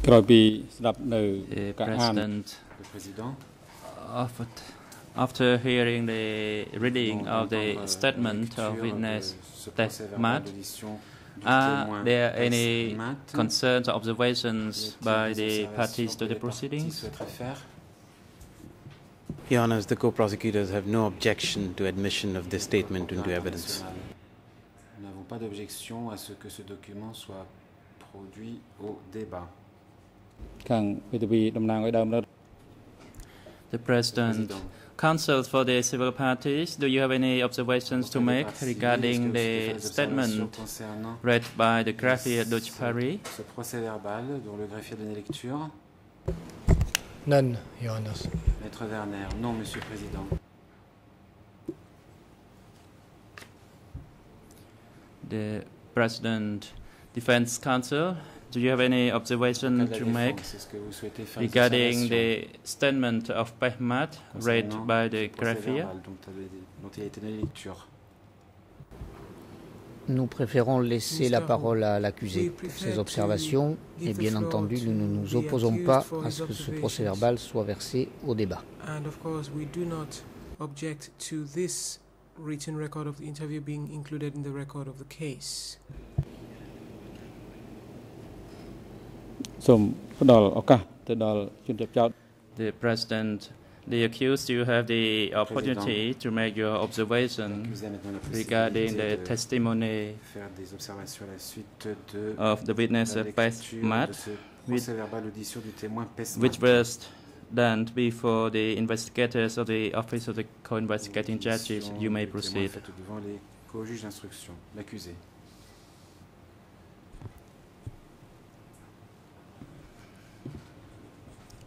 [SPEAKER 4] ក្រោយពីស្ដាប់នៅ
[SPEAKER 2] The
[SPEAKER 4] ការអាន
[SPEAKER 2] president,
[SPEAKER 3] Le président,
[SPEAKER 2] after, after hearing the reading
[SPEAKER 3] bon,
[SPEAKER 2] of the
[SPEAKER 3] d'entendre, euh,
[SPEAKER 2] statement
[SPEAKER 3] la
[SPEAKER 2] of
[SPEAKER 3] lecture
[SPEAKER 2] witness
[SPEAKER 3] de ce
[SPEAKER 2] Pes
[SPEAKER 3] procès verbal
[SPEAKER 2] Mat,
[SPEAKER 3] d'audition du
[SPEAKER 2] are
[SPEAKER 3] témoin
[SPEAKER 2] there
[SPEAKER 3] Pes
[SPEAKER 2] any
[SPEAKER 3] Mat.
[SPEAKER 2] concerns or observations
[SPEAKER 3] Y a-t-il
[SPEAKER 2] by
[SPEAKER 3] des
[SPEAKER 2] the
[SPEAKER 3] observations
[SPEAKER 2] parties to
[SPEAKER 3] que
[SPEAKER 2] the
[SPEAKER 3] les parties
[SPEAKER 2] proceedings?
[SPEAKER 1] Your Honours, the co-prosecutors have no objection to admission of this statement into evidence.
[SPEAKER 3] Nous n'avons pas d'objection à ce que ce document soit produit au débat.
[SPEAKER 2] The President, counsel for the civil parties, do you have any observations to make regarding the statement read by the greffier
[SPEAKER 3] de
[SPEAKER 2] Paris?
[SPEAKER 11] None, Your Honors.
[SPEAKER 3] Maître Werner, non, Monsieur le Président.
[SPEAKER 2] The president, defense counsel, do you have any observation to
[SPEAKER 3] la
[SPEAKER 2] make regarding
[SPEAKER 3] observations
[SPEAKER 2] the statement of Pehmat read
[SPEAKER 3] concernant
[SPEAKER 2] by the
[SPEAKER 3] procès
[SPEAKER 2] greffier?
[SPEAKER 3] verbal dont, avait- dont il a été donné lecture
[SPEAKER 6] nous préférons laisser la parole à l'accusé. pour Ses observations, et bien entendu, nous ne nous opposons pas à ce que ce procès verbal soit versé au débat.
[SPEAKER 11] The
[SPEAKER 2] accused, you have the opportunity to make your observation
[SPEAKER 3] L'accusé a maintenant la
[SPEAKER 2] regarding the testimony
[SPEAKER 3] faire des observations à la suite de
[SPEAKER 2] of the witness
[SPEAKER 3] la
[SPEAKER 2] of Pes
[SPEAKER 3] lecture
[SPEAKER 2] Mat,
[SPEAKER 3] de ce procès verbal audition du témoin Pesmat.
[SPEAKER 2] which was done before the investigators of the Office of the Co-Investigating Judges. You may proceed.
[SPEAKER 3] faite devant les co-juges d'instruction. L'accusé.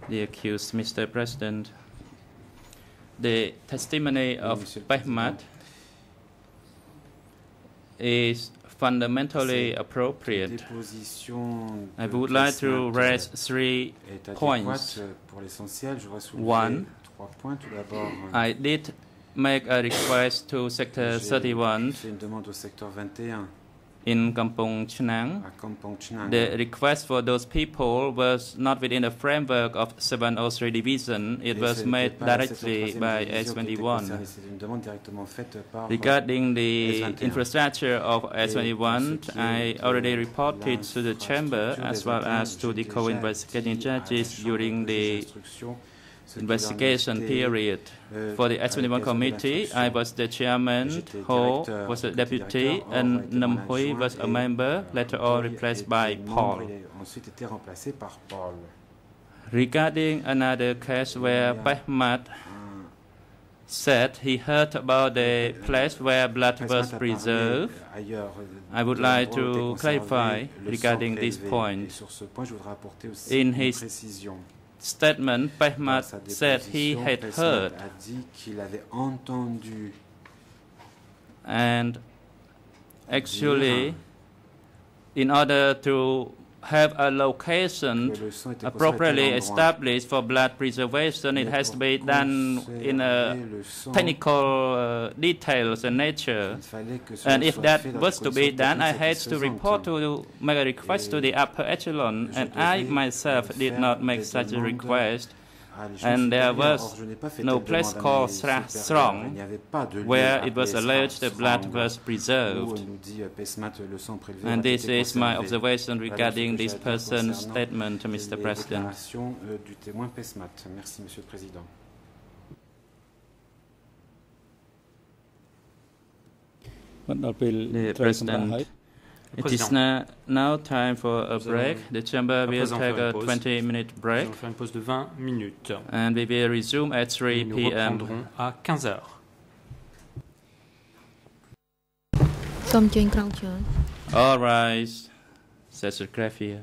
[SPEAKER 2] The accused, Mr. President. The testimony of
[SPEAKER 3] Monsieur le
[SPEAKER 2] Pehmat
[SPEAKER 3] Président.
[SPEAKER 2] is fundamentally appropriate. I would like to raise three points.
[SPEAKER 3] pour l'essentiel. Je voudrais soulever
[SPEAKER 2] One.
[SPEAKER 3] Tout
[SPEAKER 2] I did make a request to Sector 31
[SPEAKER 3] fait une demande au secteur 21
[SPEAKER 2] in Kampong
[SPEAKER 3] ah, Kampong Chhnang.
[SPEAKER 2] The request for those people was not within the framework of 703 division. It was made directly by
[SPEAKER 3] division qui était
[SPEAKER 2] S21.
[SPEAKER 3] concernée, C'est une demande directement faite par euh,
[SPEAKER 2] Regarding the infrastructure of
[SPEAKER 3] Et
[SPEAKER 2] S21,
[SPEAKER 3] pour ce qui
[SPEAKER 2] I already reported to the chamber as well as to the co-investigating
[SPEAKER 3] dit à la
[SPEAKER 2] judges during the
[SPEAKER 3] instructions, ce qu'il en
[SPEAKER 2] investigation period.
[SPEAKER 3] euh,
[SPEAKER 2] For the
[SPEAKER 3] à
[SPEAKER 2] S21 committee, I was the chairman, Ho was a deputy,
[SPEAKER 3] directeur, Ho a
[SPEAKER 2] and Nam Hui was a member,
[SPEAKER 3] euh,
[SPEAKER 2] later on replaced by Paul.
[SPEAKER 3] il a ensuite été remplacé par Paul.
[SPEAKER 2] Regarding another case where
[SPEAKER 3] Yeah. Uh.
[SPEAKER 2] Said he heard about the uh, place where blood was preserved,
[SPEAKER 3] euh,
[SPEAKER 2] I would like to clarify regarding this point.
[SPEAKER 3] Et sur ce point, je voudrais apporter aussi
[SPEAKER 2] In his. Statement, Pehmat said he had heard.
[SPEAKER 3] a dit qu'il avait entendu.
[SPEAKER 2] And actually in order to have a location
[SPEAKER 3] que le sang était
[SPEAKER 2] appropriately
[SPEAKER 3] conservé à tel endroit.
[SPEAKER 2] established for blood preservation, it has to be done in a
[SPEAKER 3] conserver le sang,
[SPEAKER 2] technical uh, details and nature.
[SPEAKER 3] il fallait que cela
[SPEAKER 2] And if that was to be done, I had to report to make a request to the upper echelon, and I myself did not make such a request.
[SPEAKER 3] Ah, à l'échelon
[SPEAKER 2] and there was
[SPEAKER 3] Or, je n'ai pas fait
[SPEAKER 2] no place called
[SPEAKER 3] mes
[SPEAKER 2] Sra-
[SPEAKER 3] supérieurs.
[SPEAKER 2] Strong,
[SPEAKER 3] Il n'y avait pas de lieu
[SPEAKER 2] where it was alleged the blood was preserved.
[SPEAKER 3] Euh, nous dit euh, Pesmat, euh, le sang prélevé
[SPEAKER 2] And this is my observation regarding this
[SPEAKER 3] j'ai à dire
[SPEAKER 2] person's statement, Mr.
[SPEAKER 3] les
[SPEAKER 2] President.
[SPEAKER 3] déclarations, euh, du témoin Pesmat. Merci, Monsieur le Président.
[SPEAKER 2] The President. It is now, now time for a
[SPEAKER 8] Nous
[SPEAKER 2] break.
[SPEAKER 8] allons
[SPEAKER 2] The chamber
[SPEAKER 8] à
[SPEAKER 2] will
[SPEAKER 8] présent
[SPEAKER 2] take
[SPEAKER 8] faire
[SPEAKER 2] a
[SPEAKER 8] une pause.
[SPEAKER 2] 20 minute
[SPEAKER 8] Nous
[SPEAKER 2] break
[SPEAKER 8] allons faire une pause de 20 minutes.
[SPEAKER 2] and we will resume at 3
[SPEAKER 8] Et nous
[SPEAKER 2] p.m.
[SPEAKER 8] reprendrons à 15 heures.
[SPEAKER 12] សូមអញ្ជើញក្រោកឈរ
[SPEAKER 2] All rise. Cecil Graffier.